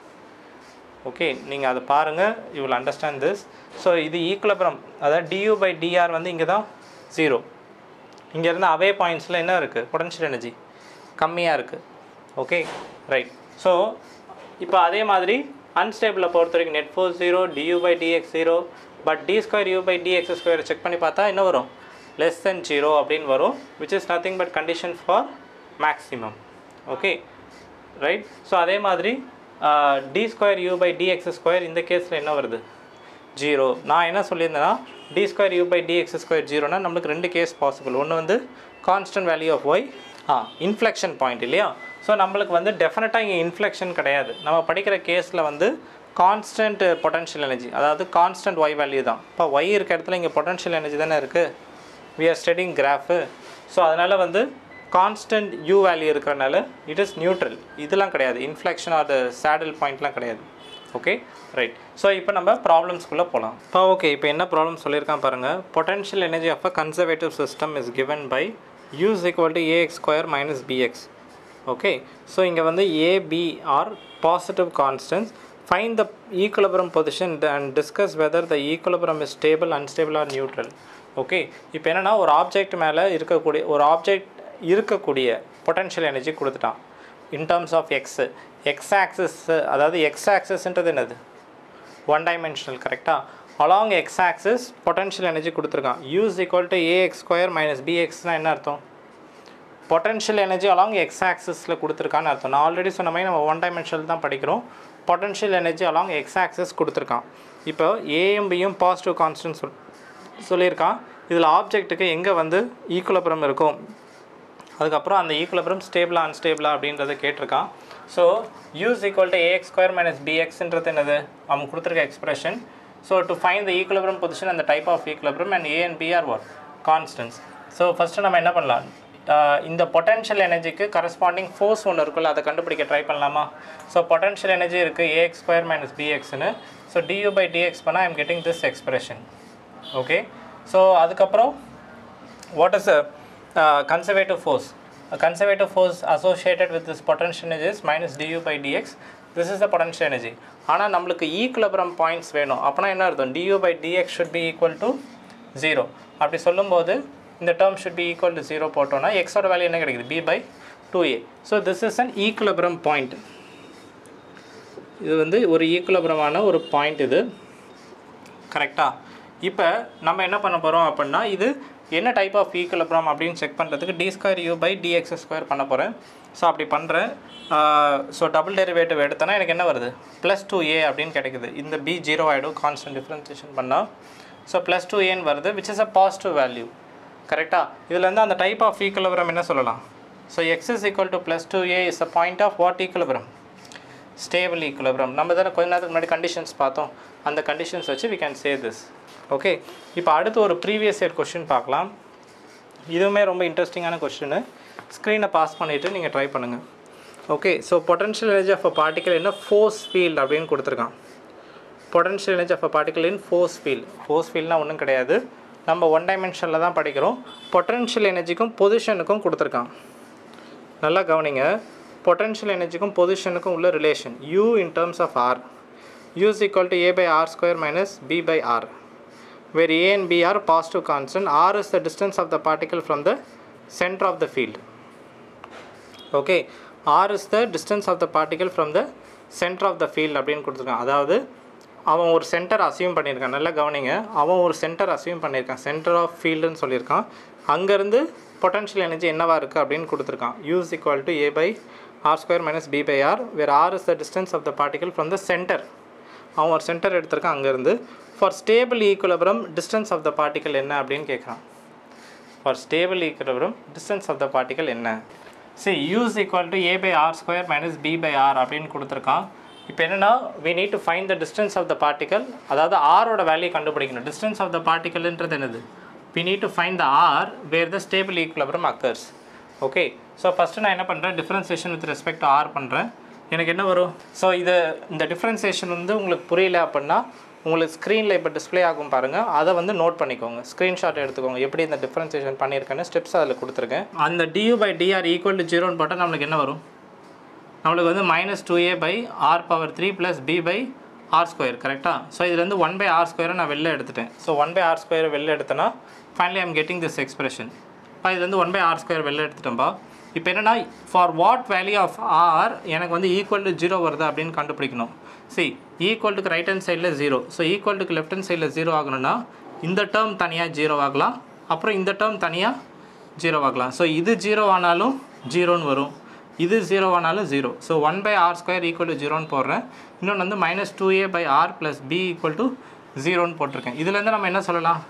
ஓகே நீங்கள் அதை பாருங்கள் you will understand this so இது ஈக்குவலபுரம் அதாவது d u by d r வந்து இங்கே தான் ஜீரோ இங்கேருந்து அவே பாயிண்ட்ஸில் என்ன இருக்குது பொட்டன்ஷியல் எனர்ஜி கம்மியாக இருக்குது ஓகே ரைட் ஸோ இப்போ அதே மாதிரி அன்ஸ்டேபிளில் பொறுத்த வரைக்கும் net force zero d u by d x zero but d square u by d x square check பண்ணி பார்த்தா என்ன வரும்? லெஸ் தென் ஜீரோ அப்படின்னு வரும் which is nothing but condition for maximum okay right so அதே மாதிரி d square u by d x square இந்த கேஸில் என்ன வருது? ஜீரோ நான் என்ன சொல்லியிருந்தேன்னா d square u by d x square ஜீரோனா நம்மளுக்கு ரெண்டு கேஸ் பாசிபிள் ஒன்று வந்து constant value of y or inflection point இல்லையா? ஸோ நம்மளுக்கு வந்து டெஃபினட்டாக இங்கே இன்ஃப்ளெக்ஷன் கிடையாது. நம்ம படிக்கிற கேஸில் வந்து கான்ஸ்டன்ட் பொட்டன்ஷியல் எனர்ஜி அதாவது கான்ஸ்டன்ட் ஒய் வேல்யூ தான். இப்போ ஒய் இருக்க இடத்துல இங்கே பொட்டன்ஷியல் எனர்ஜி தானே இருக்குது we are studying graph so அதனால் வந்து கான்ஸ்டன்ட் யூ வேல்யூ இருக்கிறனால இட் இஸ் நியூட்ரல் இதெல்லாம் கிடையாது. இன்ஃப்ளெக்ஷன் ஆர் த சேடல் பாயிண்ட்லாம் கிடையாது. ஓகே ரைட் ஸோ இப்போ நம்ம ப்ராப்ளம்ஸ்குள்ளே போகலாம் இப்போ ஓகே இப்போ என்ன ப்ராப்ளம் சொல்லியிருக்கான் பாருங்கள் potential energy of a conservative system is given by U's equal to a x square minus b x okay so இங்கே வந்து a b are are positive constants find the equilibrium position and discuss whether the equilibrium is stable unstable or neutral okay இப்போ என்னென்னா ஒரு object மேலே இருக்கக்கூடிய ஒரு object இருக்கக்கூடிய potential energy கொடுத்துட்டான். In terms of x x axis அதாவது X ஆக்சஸ்ன்றது என்னது? ஒன் டைமென்ஷனல் கரெக்டாக along x axis potential energy கொடுத்துருக்கான். U's equal to a x square minus பிஎக்ஸ்னால் என்ன அர்த்தம்? பொட்டன்ஷியல் எனர்ஜி அலாங் எக்ஸ் ஆக்சஸில் கொடுத்துருக்கான்னு அர்த்தம். நான் ஆல்ரெடி சொன்ன மாதிரி நம்ம ஒன் டைமென்ஷனல் தான் படிக்கிறோம். Potential energy along x axis கொடுத்துருக்கான். இப்போ ஏஎம் பியும் பாசிட்டிவ் கான்ஸ்டன்ட் சொல் சொல்லியிருக்கான். இதில் ஆப்ஜெக்ட்டுக்கு எங்கே வந்து ஈக்குவலபுரம் இருக்கும்? அதுக்கப்புறம் அந்த ஈக்குவலபுரம் ஸ்டேபிளா அன்ஸ்டேபிளா அப்படின்றத கேட்டிருக்கான். So U's equal to a x square minus பிஎக்ஸ்ன்றது என்னது? அவங்க கொடுத்துருக்க expression so to find the equilibrium position அந்த type of equilibrium and a and b are what constants so first நம்ம என்ன பண்ணலாம்? இந்த பொட்டன்ஷியல் எனர்ஜிக்கு கரஸ்பாண்டிங் ஃபோர்ஸ் ஒன்று இருக்குல்ல அதை கண்டுபிடிக்க ட்ரை பண்ணலாமா? ஸோ பொட்டன்ஷியல் எனர்ஜி இருக்குது ax square minus பிஎக்ஸ்னு so d u by d x பண்ணால் I'm getting this expression okay so அதுக்கப்புறம் what is a Uh, conservative force. A conservative force associated with this potential energy is minus du by dx. This is the potential energy. ஆனால் நம்மளுக்கு equilibrium points வேணும். அப்போனா என்ன அர்த்தம்? D u by d x should be equal to zero அப்படி சொல்லும்போது இந்த term should be equal to zero போட்டோம்னா எக்ஸோட வேல்யூ என்ன கிடைக்குது? B by two a so this is an equilibrium point இது வந்து ஒரு ஈக்குலபிரமான ஒரு பாயிண்ட் இது. கரெக்டாக இப்போ நம்ம என்ன பண்ண போகிறோம் அப்படின்னா இது என்ன டைப் ஆஃப் ஈக்குலபிரம் அப்படின்னு செக் பண்ணுறதுக்கு d square u by d x square பண்ண போகிறேன் ஸோ அப்படி பண்ணுறேன் ஸோ டபுள் டெரிவேட்டிவ் எடுத்தேன்னா எனக்கு என்ன வருது? ப்ளஸ் டூ ஏ அப்படின்னு கிடைக்குது. இந்த பி ஜீரோ ஆகிடும் கான்ஸ்டன்ட் டிஃப்ரென்சியேஷன் பண்ணால் ஸோ ப்ளஸ் டூ ஏன்னு வருது which is a positive value கரெக்டாக இதுலேருந்து அந்த டைப் ஆஃப் ஈக்குலபிரம் என்ன சொல்லலாம்? So x is equal to plus two a is a point of what equilibrium stable equilibrium நம்ம தானே கொஞ்ச நேரத்துக்கு முன்னாடி கண்டிஷன்ஸ் பார்த்தோம். அந்த கண்டிஷன்ஸ் வச்சு we can say this okay இப்போ அடுத்து ஒரு ப்ரீவியஸ் இயர் கொஷின் பார்க்கலாம். இதுவுமே ரொம்ப இன்ட்ரெஸ்டிங்கான கொஷின் ஸ்க்ரீனை பாஸ் பண்ணிவிட்டு நீங்கள் ட்ரை பண்ணுங்கள் okay so potential energy of a particle என்ன ஃபோர்ஸ் ஃபீல்டு அப்படின்னு கொடுத்துருக்கான். Potential energy of a particle in force field force ஃபீல்ட்னா ஒன்றும் கிடையாது. நம்ம ஒன் டைமென்ஷனில் தான் படிக்கிறோம். பொட்டன்ஷியல் எனர்ஜிக்கும் பொசிஷனுக்கும் கொடுத்துருக்கான். நல்லா கவனிங்க. பொட்டன்ஷியல் எனர்ஜிக்கும் பொசிஷனுக்கும் உள்ள relation u in terms of r U's is equal to a by r square minus b by where a and b are positive constant. R is the distance of the particle from the center of the field. Okay. R is the distance of the particle from the center of the field அப்படின்னு கொடுத்துருக்கான் அதாவது அவன் ஒரு centre assume பண்ணியிருக்கான். நல்லா கவனிங்க. அவன் ஒரு சென்டர் அசியூம் பண்ணியிருக்கான். சென்டர் ஆஃப் ஃபீல்டுன்னு சொல்லியிருக்கான். அங்கேருந்து பொட்டன்ஷியல் எனர்ஜி என்னவாக இருக்குது அப்படின்னு கொடுத்துருக்கான். U's equal to a by r square minus b by r where r is the distance of the particle from the centre அவன் ஒரு சென்டர் எடுத்திருக்கான் அங்கேருந்து. For stable equilibrium distance of the particle என்ன அப்படின்னு கேட்குறான். For stable equilibrium distance of the particle என்ன? சரி U's equal to a by r square minus B by R அப்படின்னு கொடுத்துருக்கான். இப்போ என்னென்னா we need to find the distance of the particle அதாவது ஆரோட வேல்யூ கண்டுபிடிக்கணும். டிஸ்டன்ஸ் ஆஃப் த பார்ட்டிக்கல்ன்றது என்னது? We need to find the R where the stable equilibrium occurs okay so first நான் என்ன பண்ணுறேன் டிஃப்ரென்சேஷன் வித் ரெஸ்பெக்ட் ஆர் பண்ணுறேன் எனக்கு என்ன வரும்? ஸோ இது இந்த டிஃப்ரென்சேஷன் வந்து உங்களுக்கு புரியல அப்படின்னா உங்களுக்கு ஸ்க்ரீனில் இப்போ டிஸ்ப்ளே ஆகும் பாருங்கள் அதை வந்து நோட் பண்ணிக்கோங்க. ஸ்க்ரீன்ஷாட் எடுத்துக்கோங்க. எப்படி இந்த டிஃப்ரென்சேஷன் பண்ணியிருக்கேன்னு ஸ்டெப்ஸ் அதில் கொடுத்துருக்கேன். அந்த du by dr equal to ஜீரோன்னு போட்டால் நம்மளுக்கு என்ன வரும்? நம்மளுக்கு வந்து minus two A by R power three plus B by R square கரெக்டாக ஸோ இதுலேருந்து ஒன் பை ஆர் ஸ்கொயரை நான் வெளில எடுத்துட்டேன். ஸோ ஒன் பை ஆர் ஸ்கொயரை வெளில எடுத்தேன்னா finally I'm getting this expression இப்போ இதுலேருந்து ஒன் பை ஆர் ஸ்கொயர் வெளில எடுத்துட்டேன்ப்பா இப்போ என்னென்னா for what value of R எனக்கு வந்து ஈக்குவல் டு ஜீரோ வருது அப்படின்னு கண்டுபிடிக்கணும். சி ஈக்குவல்டுக்கு ரைட் ஹேண்ட் சைடில் ஜீரோ ஸோ ஈக்குவல்டுக்கு லெஃப்ட் ஹேண்ட் சைடில் ஜீரோ ஆகணும்னா இந்த டேர்ம் தனியாக ஜீரோ ஆகலாம். அப்புறம் இந்த டேர்ம் தனியாக ஜீரோ ஆகலாம். ஸோ இது ஜீரோ ஆனாலும் ஜீரோன்னு வரும். இது ஜீரோ ஆனாலும் zero so one by R square equal to ஜீரோன்னு போடுறேன். இன்னொன்று வந்து minus two A by R plus B equal to ஜீரோன்னு போட்டிருக்கேன். இதுலேருந்து நம்ம என்ன சொல்லலாம்?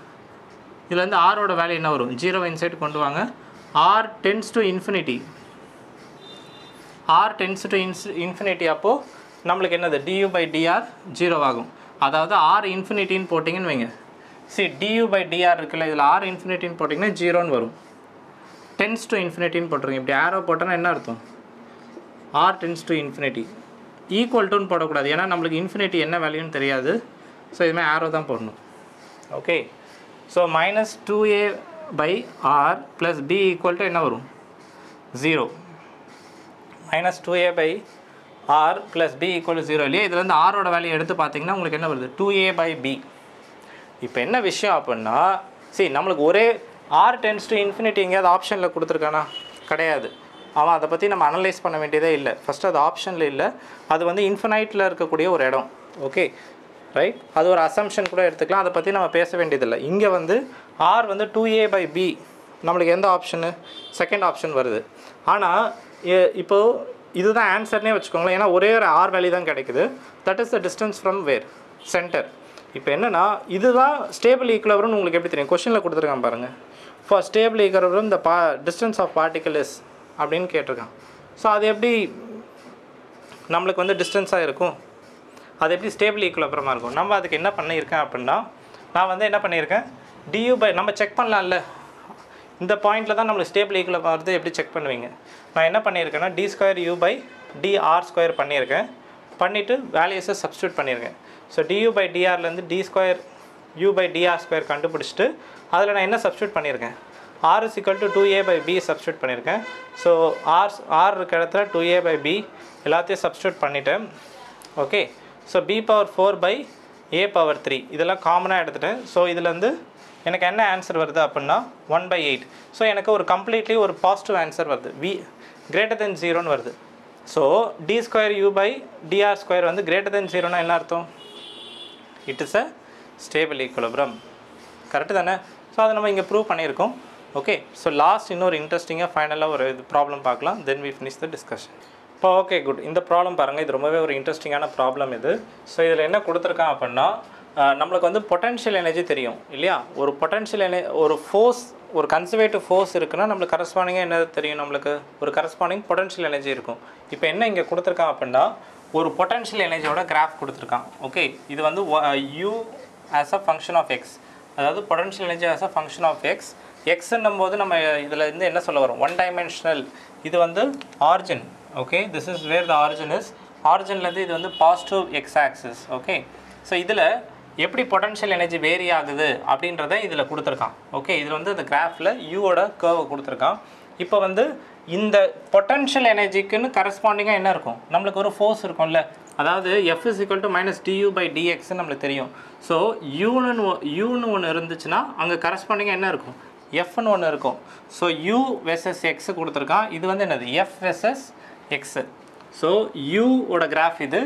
இதுலேருந்து ஆரோட வேல்யூ என்ன வரும்? ஜீரோ இன்சைட் கொண்டு வாங்க. R tends to infinity R tends to in infinity அப்போது நம்மளுக்கு என்னது? டியூ பை டிஆர் ஜீரோ ஆகும். அதாவது ஆர் இன்ஃபினிட்டின்னு போட்டிங்கன்னு வைங்க. சி டியூ பை டிஆர் இருக்குல்ல இதில் ஆர் இன்ஃபினிட்டின்னு போட்டிங்கன்னா ஜீரோன்னு வரும். டென்ஸ் டு இன்ஃபினிட்டின்னு போட்டுருங்க இப்படி ஆரோ போட்டோன்னா என்ன அர்த்தம்? R tends to infinity equal டுன்னு போடக்கூடாது. ஏன்னா நம்மளுக்கு இன்ஃபினிட்டி என்ன வேல்யூன்னு தெரியாது. ஸோ இதுமாதிரி ஆரோ தான் போடணும். Okay so minus two A by R plus B equal to என்ன வரும்? Zero minus two A by R plus B equal zero இல்லையா? இதுலேருந்து ஆரோட வேல்யூ எடுத்து பார்த்தீங்கன்னா உங்களுக்கு என்ன வருது? டூ ஏ பை பி இப்போ என்ன விஷயம் அப்படின்னா சரி நம்மளுக்கு ஒரே ஆர் டென்ஸ் டு இன்ஃபினிட்டி எங்கேயாவது ஆப்ஷனில் கொடுத்துருக்கானா? கிடையாது. அவன் அதை பற்றி நம்ம அனலைஸ் பண்ண வேண்டியதே இல்லை. ஃபஸ்ட்டு அது ஆப்ஷனில் இல்லை. அது வந்து இன்ஃபினைட்டில் இருக்கக்கூடிய ஒரு இடம். ஓகே ரைட் அது ஒரு அசம்ஷன் கூட எடுத்துக்கலாம். அதை பற்றி நம்ம பேச வேண்டியதில்லை. இங்கே வந்து ஆர் வந்து டூ ஏ பை பி நம்மளுக்கு எந்த ஆப்ஷனு செகண்ட் ஆப்ஷன் வருது. ஆனால் இப்போது இதுதான் ஆன்சர்னே வச்சுக்கோங்களேன். ஏன்னா ஒரே ஒரு ஆர் வேல்யூ தான் கிடைக்குது. That is the distance from where centre இப்போ என்னென்னா இதுதான் ஸ்டேபிள் ஈக்குவலபுரம் உங்களுக்கு எப்படி தெரியும்? கொஷினில் கொடுத்துருக்கான் பாருங்கள் ஃபார் ஸ்டேபிள் ஈக்குவலபுரம் இந்த பா டிஸ்டன்ஸ் ஆஃப் பார்ட்டிக்கல் இஸ் அப்படின்னு கேட்டிருக்கான். ஸோ அது எப்படி நம்மளுக்கு வந்து டிஸ்டன்ஸாக இருக்கும்? அது எப்படி ஸ்டேபிள் ஈக்குவலபுரமாக இருக்கும்? நம்ம அதுக்கு என்ன பண்ணியிருக்கேன் அப்படின்னா நான் வந்து என்ன பண்ணியிருக்கேன்? டியூ பை நம்ம செக் பண்ணலாம்ல. இந்த பாயிண்டில் தான் நம்மளுக்கு ஸ்டேபிள் ஈக்குவல் வருது எப்படி செக் பண்ணுவீங்க? நான் என்ன பண்ணியிருக்கேன்னா D square U by dr square பண்ணியிருக்கேன். பண்ணிவிட்டு வேல்யூஸை சப்ஸ்டியூட் பண்ணியிருக்கேன். So due by டிஆர்லேருந்து D square U by dr square கண்டுபிடிச்சிட்டு அதில் நான் என்ன சப்ஸ்டியூட் பண்ணியிருக்கேன்? R is equal to two A by B substitute பண்ணியிருக்கேன். ஸோ ஆர் ஆர் இருக்க இடத்துல டூ ஏ பை பி எல்லாத்தையும் சப்ஸ்டியூட் பண்ணிவிட்டேன் okay so B power four by A power three இதெல்லாம் காமனாக எடுத்துட்டேன். ஸோ இதுலேருந்து எனக்கு என்ன ஆன்சர் வருது அப்படின்னா ஒன் பை எயிட் ஸோ எனக்கு ஒரு கம்ப்ளீட்லி ஒரு பாசிட்டிவ் ஆன்சர் வருது. வி கிரேட்டர் தென் ஜீரோன்னு வருது. So D square U by dr square வந்து கிரேட்டர் தென் ஜீரோனா என்ன அர்த்தம்? It is a stable equilibrium correct தானே? ஸோ அதை நம்ம இங்கே ப்ரூவ் பண்ணியிருக்கோம். ஓகே ஸோ லாஸ்ட் இன்னொரு இன்ட்ரெஸ்டிங்காக ஃபைனலாக ஒரு இது ப்ராப்ளம் பார்க்கலாம். Then we finish the discussion இப்போ ஓகே குட் இந்த ப்ராப்ளம் பாருங்கள் இது ரொம்பவே ஒரு இன்ட்ரெஸ்டிங்கான ப்ராப்ளம் இது. ஸோ இதில் என்ன கொடுத்துருக்கான் அப்படின்னா நம்மளுக்கு வந்து பொட்டன்ஷியல் எனர்ஜி தெரியும் இல்லையா? ஒரு பொட்டன்ஷியல் என ஒரு ஃபோர்ஸ் ஒரு கன்சர்வேட்டிவ் ஃபோர்ஸ் இருக்குன்னா நம்மளுக்கு கரஸ்பாண்டிங்காக என்ன தெரியும் நம்மளுக்கு? ஒரு கரஸ்பாண்டிங் பொட்டன்ஷியல் எனர்ஜி இருக்கும். இப்போ என்ன இங்கே கொடுத்துருக்கான் அப்படின்னா ஒரு பொட்டன்ஷியல் எனர்ஜியோட கிராஃப் கொடுத்துருக்கான் ஓகே இது வந்து U as a function of X அதாவது potential energy as a function of X எக்ஸ்ன்னும் போது நம்ம இதில் இருந்து என்ன சொல்ல வரும்? ஒன் டைமென்ஷனல் இது வந்து origin okay this is where the origin is ஆரிஜின்லேருந்து இது வந்து positive X axis okay so இதில் எப்படி பொட்டன்ஷியல் எனர்ஜி வேரி ஆகுது அப்படின்றத இதில் கொடுத்துருக்கான். ஓகே இதில் வந்து அந்த கிராஃபில் யூவோட கேர்வை கொடுத்துருக்கான். இப்போ வந்து இந்த பொட்டன்ஷியல் எனர்ஜிக்குன்னு கரஸ்பாண்டிங்காக என்ன இருக்கும்? நம்மளுக்கு ஒரு ஃபோர்ஸ் இருக்கும்ல. அதாவது F is equal to minus du by டிஎக்ஸ்ன்னு நம்மளுக்கு தெரியும். ஸோ யூன்னு யூன்னு ஒன்று இருந்துச்சுன்னா அங்கே கரஸ்பாண்டிங்காக என்ன இருக்கும்? எஃப்னு ஒன்று இருக்கும். ஸோ யூ வெசஸ் எக்ஸ் கொடுத்துருக்கான். இது வந்து என்னது? எஃப் வெசஸ் எக்ஸு ஸோ யூவோட கிராஃப் இது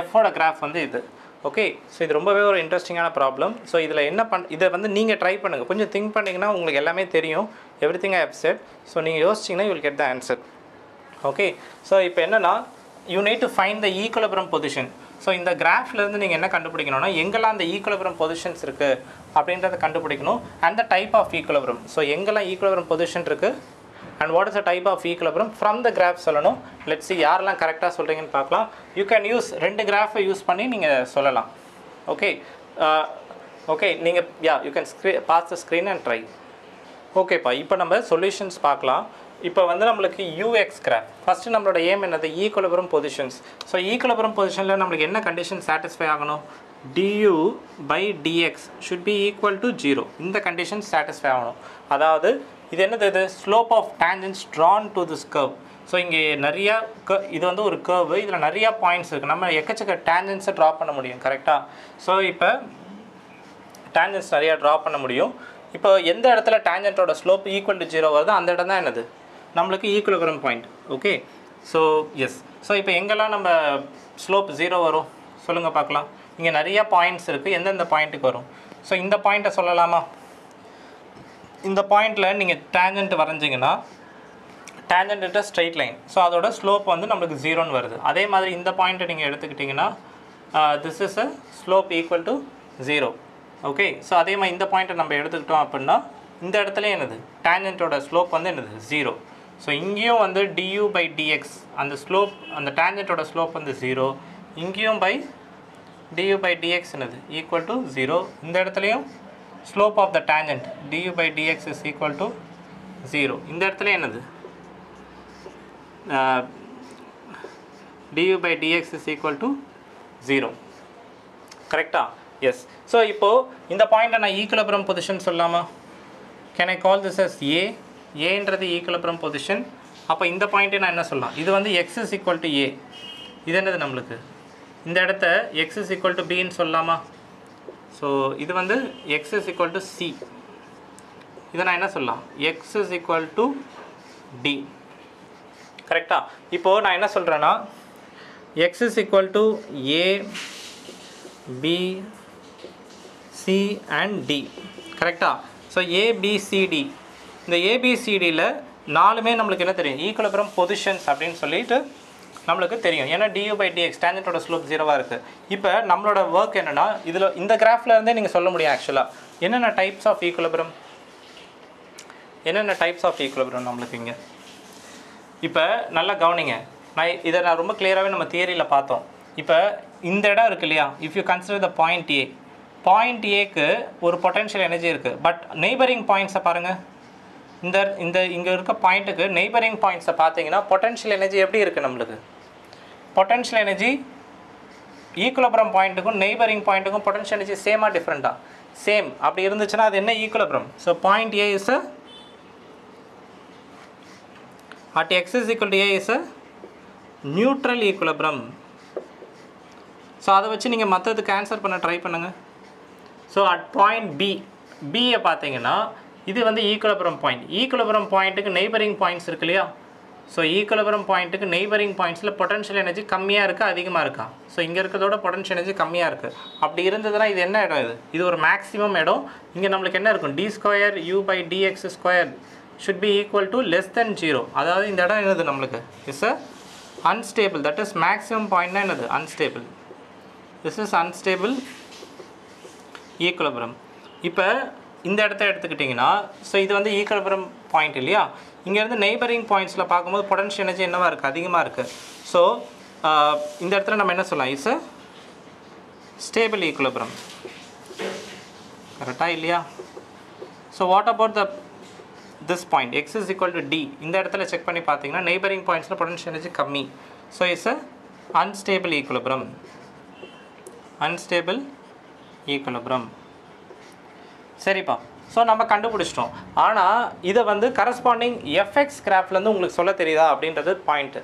எஃப்போட கிராஃப் வந்து இது. ஓகே ஸோ இது ரொம்பவே ஒரு இன்ட்ரெஸ்டிங்கான ப்ராப்ளம் ஸோ இதில் என்ன பண் இதை வந்து நீங்கள் ட்ரை பண்ணுங்கள் கொஞ்சம் திங்க் பண்ணிங்கன்னா உங்களுக்கு எல்லாமே தெரியும். Everything I have said so நீங்கள் யோசிச்சிங்கன்னா you will get the answer okay so இப்போ என்னன்னா you need to find the equilibrium position so இந்த கிராஃப்லேருந்து நீங்கள் என்ன கண்டுபிடிக்கணும்னா எங்கெல்லாம் அந்த ஈக்குலபுரம் பொசிஷன்ஸ் இருக்குது அப்படின்றத கண்டுபிடிக்கணும். And the type of equilibrium so எங்கெல்லாம் ஈக்குலபுரம் பொசிஷன் இருக்குது and what is the type of equilibrium from the graph சொல்லணும். லெட்ஸ் see யாரெல்லாம் கரெக்டாக சொல்கிறீங்கன்னு பார்க்கலாம். யூ கேன் யூஸ் ரெண்டு கிராஃபை யூஸ் பண்ணி நீங்கள் சொல்லலாம். ஓகே ஓகே நீங்கள் yeah you can scree pause the screen and try ஓகேப்பா இப்போ நம்ம சொல்யூஷன்ஸ் பார்க்கலாம். இப்போ வந்து நம்மளுக்கு யூஎக்ஸ் கிராஃப் ஃபஸ்ட்டு நம்மளோட ஏம் என்னது? ஈக்குவலபுரம் பொசிஷன்ஸ் ஸோ ஈக்குவலபுரம் பொசிஷனில் நம்மளுக்கு என்ன கண்டிஷன் சாட்டிஸ்ஃபை ஆகணும்? du by dx should be equal to zero இந்த கண்டிஷன் சாட்டிஸ்ஃபை ஆகணும். அதாவது இது என்னது இது? Slope of tangents drawn to this curve so இங்கே நிறையா க இது வந்து ஒரு கர்வு இதில் நிறையா பாயிண்ட்ஸ் இருக்குது நம்ம எக்கச்சக்க டேஞ்சன்ஸை ட்ரா பண்ண முடியும் கரெக்டாக ஸோ இப்போ டேஞ்சன்ஸ் நிறையா ட்ரா பண்ண முடியும். இப்போ எந்த இடத்துல டேஞ்சன்ட்டோட ஸ்லோப் ஈக்குவல் டு ஜீரோ வருதோ அந்த இடம் தான் என்னது? நம்மளுக்கு equilibrium point okay so yes so இப்போ எங்கெல்லாம் நம்ம ஸ்லோப் ஜீரோ வரும்? சொல்லுங்கள் பார்க்கலாம். இங்கே நிறையா பாயிண்ட்ஸ் இருக்குது எந்தெந்த பாயிண்ட்டுக்கு வரும்? ஸோ இந்த பாயிண்ட்டை சொல்லலாமா? இந்த பாயிண்டில் நீங்கள் டேஞ்சன்ட் வரைஞ்சிங்கன்னா டேஞ்சன்ட் ஸ்ட்ரெயிட் லைன் ஸோ அதோட ஸ்லோப் வந்து நம்மளுக்கு ஜீரோன்னு வருது. அதே மாதிரி இந்த பாயிண்ட்டை நீங்கள் எடுத்துக்கிட்டிங்கன்னா this is a slope equal to zero okay so அதே மாதிரி இந்த பாயிண்ட்டை நம்ம எடுத்துக்கிட்டோம் அப்படின்னா இந்த இடத்துல என்னது? டேஞ்சன்ட்டோட ஸ்லோப் வந்து என்னது? ஜீரோ ஸோ இங்கேயும் வந்து டியூ பை டிஎக்ஸ் அந்த ஸ்லோப் அந்த டேஞ்சன்ட்டோட ஸ்லோப் வந்து ஜீரோ இங்கேயும் பை டியூ பை டிஎக்ஸ் என்னது? ஈக்குவல் டு ஜீரோ இந்த இடத்துலையும் slope of the tangent du by dx is equal to zero இந்த இடத்துல என்னது? du by dx is equal to zero கரெக்டாக எஸ் ஸோ இப்போது இந்த பாயிண்ட்டை நான் ஈக்குவலபுரம் பொசிஷன் சொல்லாமா? Can I call this as A ஏன்றது ஈக்குவலபுரம் பொசிஷன் அப்போ இந்த பாயிண்ட்டை நான் என்ன சொல்லலாம்? இது வந்து x is equal to A இது என்னது நம்மளுக்கு? இந்த இடத்த எக்ஸ் இஸ் ஈக்குவல் டு பின்னு சொல்லலாமா ஸோ இது வந்து X is equal to C இதை நான் என்ன சொல்லலாம்? X is equal to D கரெக்டாக இப்போது நான் என்ன சொல்கிறேன்னா X is equal to A B C and D கரெக்டாக ஸோ ஏபிசிடி இந்த ஏபிசிடியில் நாலுமே நம்மளுக்கு என்ன தெரியும்? ஈக்குவலபுரம் பொசிஷன்ஸ் அப்படின்னு சொல்லிட்டு நம்மளுக்கு தெரியும். ஏன்னா டியூ பை டிஎக்ஸ் டேஞ்சன்ட்டோட ஸ்லோப் ஜீரோவாக இருக்குது இப்போ நம்மளோட ஒர்க் என்னென்னா இதில் இந்த கிராஃபில் இருந்தே நீங்கள் சொல்ல முடியும் ஆக்சுவலாக என்னென்ன டைப்ஸ் ஆஃப் ஈக்குவலபுரம் என்னென்ன டைப்ஸ் ஆஃப் ஈக்குவலபுரம் நம்மளுக்கு இங்கே? இப்போ நல்லா கவனிங்க. நான் இதை நான் ரொம்ப கிளியராகவே நம்ம தியரியில் பார்த்தோம். இப்போ இந்த இடம் இருக்கு இல்லையா? If you consider the point A point ஏக்கு ஒரு பொட்டன்ஷியல் எனர்ஜி இருக்குது பட் நெய்பரிங் பாயிண்ட்ஸை பாருங்கள் இந்த இந்த இங்கே இருக்க பாயிண்ட்டுக்கு நெய்பரிங் பாயிண்ட்ஸை பார்த்தீங்கன்னா பொட்டன்ஷியல் எனர்ஜி எப்படி இருக்குது நம்மளுக்கு? பொட்டன்ஷியல் எனர்ஜி ஈக்குவலபுரம் பாயிண்ட்டுக்கும் நெய்பரிங் பாயிண்ட்டுக்கும் பொட்டன்ஷியல் எனர்ஜி சேமாக டிஃப்ரெண்ட்டாக சேம் அப்படி இருந்துச்சுன்னா அது என்ன equilibrium so point A is a at x is equal to a is a neutral equilibrium. So அதை வச்சு நீங்கள் மற்றதுக்கு ஆன்சர் பண்ண ட்ரை பண்ணுங்கள் ஸோ அட் பாயிண்ட் பி பியை பார்த்தீங்கன்னா இது வந்து ஈக்குவலபுரம் பாயிண்ட் ஈக்குவலபுரம் பாயிண்ட்டுக்கு நெய்பரிங் பாயிண்ட்ஸ் இருக்கு இல்லையா? ஸோ ஈக்குவலபுரம் பாயிண்ட்டுக்கு நெய்பரிங் பாயிண்ட்ஸில் பொட்டன்ஷியல் எனர்ஜி கம்மியாக இருக்கா அதிகமாக இருக்கா? ஸோ இங்கே இருக்கிறதோட பொட்டன்ஷியல் எனர்ஜி கம்மியாக இருக்குது அப்படி இருந்ததுன்னா இது என்ன இடம் இது? இது ஒரு மேக்ஸிமம் இடம். இங்கே நம்மளுக்கு என்ன இருக்கும்? D square U by dx square should be equal to less than zero அதாவது இந்த இடம் என்னது நம்மளுக்கு? Is a unstable that is maximum பாயிண்ட்னா என்னது? Unstable this is unstable equilibrium இப்போ இந்த இடத்த எடுத்துக்கிட்டிங்கன்னா ஸோ இது வந்து ஈக்குவலபுரம் பாயிண்ட் இல்லையா? இங்கேருந்து நெய்பரிங் பாயிண்ட்ஸில் பார்க்கும்போது பொட்டன்ஷியல் எனர்ஜி என்னவாக இருக்குது அதிகமாக இருக்குது ஸோ இந்த இடத்துல நம்ம என்ன சொல்லலாம்? இஸ் ஸ்டேபிள் ஈக்குவலபுரம் கரெக்டாக இல்லையா? So what about the this point X is equal to D இந்த இடத்துல செக் பண்ணி பார்த்தீங்கன்னா நெய்பரிங் பாயிண்ட்ஸில் பொட்டன்ஷியல் எனர்ஜி கம்மி. So it's a unstable equilibrium unstable equilibrium சரிப்பா. ஸோ நம்ம கண்டுபிடிச்சிட்டோம். ஆனால் இதை வந்து கரஸ்பாண்டிங் எஃப்எக்ஸ் கிராஃப்லேருந்து உங்களுக்கு சொல்ல தெரியுதா அப்படின்றது பாயிண்ட்டு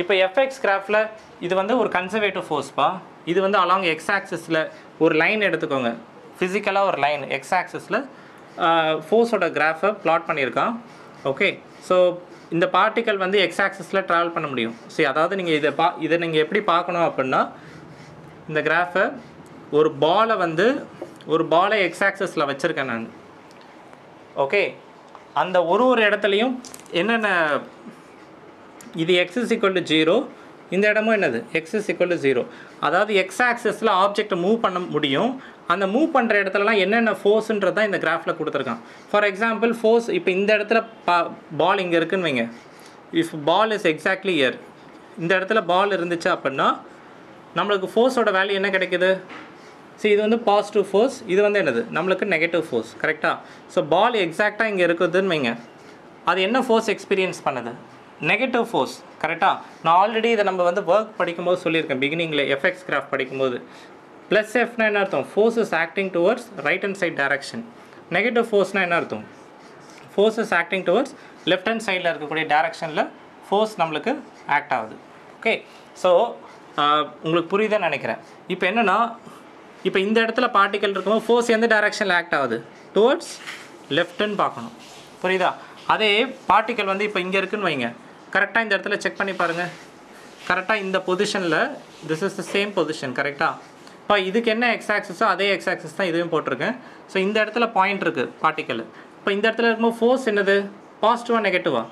இப்போ எஃப்எக்ஸ் கிராஃபில் இது வந்து ஒரு கன்சர்வேட்டிவ் ஃபோர்ஸ்ப்பா இது வந்து அலாங் எக்ஸ் ஆக்சஸில் ஒரு லைன் எடுத்துக்கோங்க. ஃபிசிக்கலாக ஒரு லைன் எக்ஸ் ஆக்சிஸில் ஃபோர்ஸோட கிராஃபை பிளாட் பண்ணியிருக்கான் ஓகே ஸோ இந்த பார்ட்டிக்கல் வந்து எக்ஸ் ஆக்சஸில் ட்ராவல் பண்ண முடியும். சரி அதாவது நீங்கள் இதை பா இதை நீங்கள் எப்படி பார்க்கணும் அப்படின்னா இந்த கிராஃபை ஒரு பாலை வந்து ஒரு பாலை எக்ஸ் ஆக்சஸில் வச்சுருக்கேன் நான். ஓகே. அந்த ஒரு ஒரு இடத்துலையும் என்னென்ன இது x's is equal to zero இந்த இடமும் என்னது? X is equal to zero அதாவது எக்ஸ் ஆக்சஸில் ஆப்ஜெக்ட்டை மூவ் பண்ண முடியும். அந்த மூவ் பண்ணுற இடத்துலலாம் என்னென்ன ஃபோர்ஸுன்றது தான் இந்த கிராஃபில் கொடுத்துருக்கான். ஃபார் எக்ஸாம்பிள் ஃபோர்ஸ் இப்போ இந்த இடத்துல பா பால் இங்கே இருக்குன்னு வைங்க. If ball is exactly here இந்த இடத்துல பால் இருந்துச்சு அப்படின்னா நம்மளுக்கு ஃபோர்ஸோட வேல்யூ என்ன கிடைக்குது? ஸோ இது வந்து பாசிட்டிவ் ஃபோர்ஸ் இது வந்து என்னது? நம்மளுக்கு நெகட்டிவ் ஃபோர்ஸ் கரெக்டாக ஸோ பால் எக்ஸாக்டாக இங்கே இருக்குதுன்னு வைங்க. அது என்ன ஃபோர்ஸ் எக்ஸ்பீரியன்ஸ் பண்ணுது? நெகட்டிவ் ஃபோர்ஸ் கரெக்டாக நான் ஆல்ரெடி இதை நம்ம வந்து ஒர்க் படிக்கும்போது சொல்லியிருக்கேன் பிகினிங்கில் எஃப்எக்ஸ் கிராஃப் படிக்கும்போது. ப்ளஸ் எஃப்னா என்ன அர்த்தம்? Force is acting towards right hand side direction negative ஃபோர்ஸ்னால் என்ன அர்த்தம்? Force is acting towards left hand சைடில் இருக்கக்கூடிய டேரக்ஷனில் ஃபோர்ஸ் நம்மளுக்கு ஆக்ட் ஆகுது. ஓகே ஸோ உங்களுக்கு புரியுதுன்னு நினைக்கிறேன். இப்போ என்னென்னா இப்போ இந்த இடத்துல பார்ட்டிக்கல் இருக்கும்போது ஃபோர்ஸ் எந்த டைரக்ஷனில் ஆக்ட் ஆகுது? டுவர்ட்ஸ் லெஃப்ட்டுன்னு பார்க்கணும். புரியுதா? அதே பார்ட்டிக்கல் வந்து இப்போ இங்கே இருக்குன்னு வைங்க. கரெக்டாக இந்த இடத்துல செக் பண்ணி பாருங்கள் கரெக்டாக இந்த பொசிஷனில் this is the same position கரெக்டாக இப்போ இதுக்கு என்ன எக்ஸ் ஆக்சஸோ அதே எக்ஸ் ஆக்சஸ் தான் இதுவும் போட்டிருக்கேன். ஸோ இந்த இடத்துல பாயிண்ட் இருக்குது பார்ட்டிக்கல் இப்போ இந்த இடத்துல இருக்கும்போது ஃபோர்ஸ் என்னது? பாசிட்டிவாக நெகட்டிவா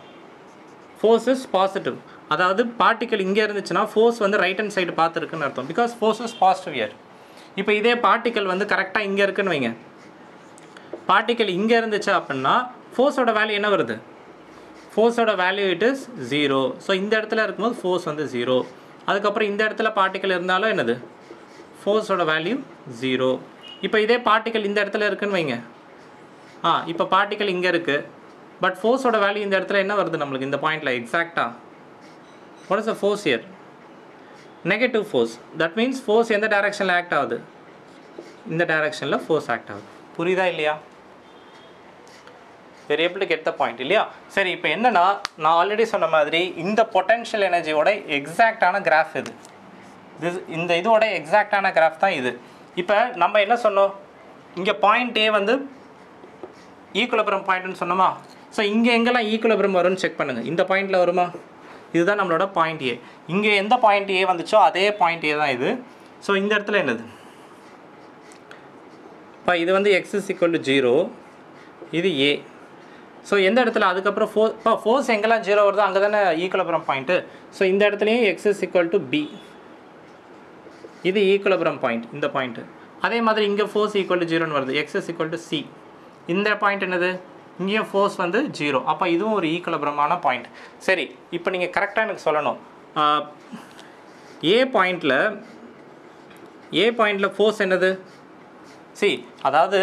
ஃபோர்ஸ் இஸ் பாசிட்டிவ் அதாவது பார்ட்டிக்கல் இங்கே இருந்துச்சுன்னா ஃபோர்ஸ் வந்து ரைட் ஹண்ட் சைடு பார்த்துருக்குன்னு அர்த்தம். Because force is positive here இப்போ இதே பார்ட்டிக்கல் வந்து கரெக்டாக இங்கே இருக்குன்னு வைங்க. பார்ட்டிக்கல் இங்கே இருந்துச்சு அப்படின்னா ஃபோர்ஸோட வேல்யூ என்ன வருது? ஃபோர்ஸோட value it is zero so இந்த இடத்துல இருக்கும்போது ஃபோர்ஸ் வந்து ஜீரோ அதுக்கப்புறம் இந்த இடத்துல பார்ட்டிக்கல் இருந்தாலும் என்னது? ஃபோர்ஸோட வேல்யூ ஜீரோ இப்போ இதே பார்ட்டிக்கல் இந்த இடத்துல இருக்குன்னு வைங்க. ஆ இப்போ பார்ட்டிக்கல் இங்கே இருக்குது பட் ஃபோர்ஸோட வேல்யூ இந்த இடத்துல என்ன வருது நம்மளுக்கு? இந்த பாயிண்டில் எக்ஸாக்டாக what is a force here negative force that means force எந்த டைரக்ஷனில் ஆக்ட் ஆகுது? இந்த டைரக்ஷனில் ஃபோர்ஸ் ஆக்ட் ஆகுது. புரியுதா இல்லையா? Very able to get the point இல்லையா? சரி இப்போ என்னன்னா நான் ஆல்ரெடி சொன்ன மாதிரி இந்த பொட்டென்ஷியல் எனர்ஜியோட எக்ஸாக்டான கிராஃப் இது. This இந்த இதோட எக்ஸாக்டான கிராஃப் தான் இது. இப்போ நம்ம என்ன சொன்னோம்? இங்கே பாயிண்ட் ஏ வந்து ஈக்குவலபுரம் பாயிண்ட்னு சொன்னோமா? ஸோ இங்கே எங்கெல்லாம் ஈக்குவலபுரம் வரும்னு செக் பண்ணுங்கள் இந்த பாயிண்டில் வருமா? இதுதான் நம்மளோட பாயிண்ட் ஏ இங்கே எந்த பாயிண்ட் ஏ வந்துச்சோ அதே பாயிண்ட் ஏ தான் இது. ஸோ இந்த இடத்துல என்னது? இப்போ இது வந்து X is equal to zero இது ஏ ஸோ எந்த இடத்துல? அதுக்கப்புறம் ஃபோ இப்போ ஃபோர்ஸ் எங்கெல்லாம் ஜீரோ வருதோ அங்கே தானே ஈக்குலபுரம் பாயிண்ட்டு ஸோ இந்த இடத்துலையும் X is equal to B இது ஈக்குலபுரம் பாயிண்ட் இந்த பாயிண்ட்டு அதே மாதிரி இங்கே ஃபோர்ஸ் ஈக்குவல் டு ஜீரோன்னு வருது. X is equal to C இந்த பாயிண்ட் என்னது? இங்கேயும் ஃபோர்ஸ் வந்து ஜீரோ அப்போ இதுவும் ஒரு ஈக்குலபிரமான பாயிண்ட் சரி இப்போ நீங்கள் கரெக்டாக எனக்கு சொல்லணும். ஏ பாயிண்டில் ஏ பாயிண்டில் ஃபோர்ஸ் என்னது? சி அதாவது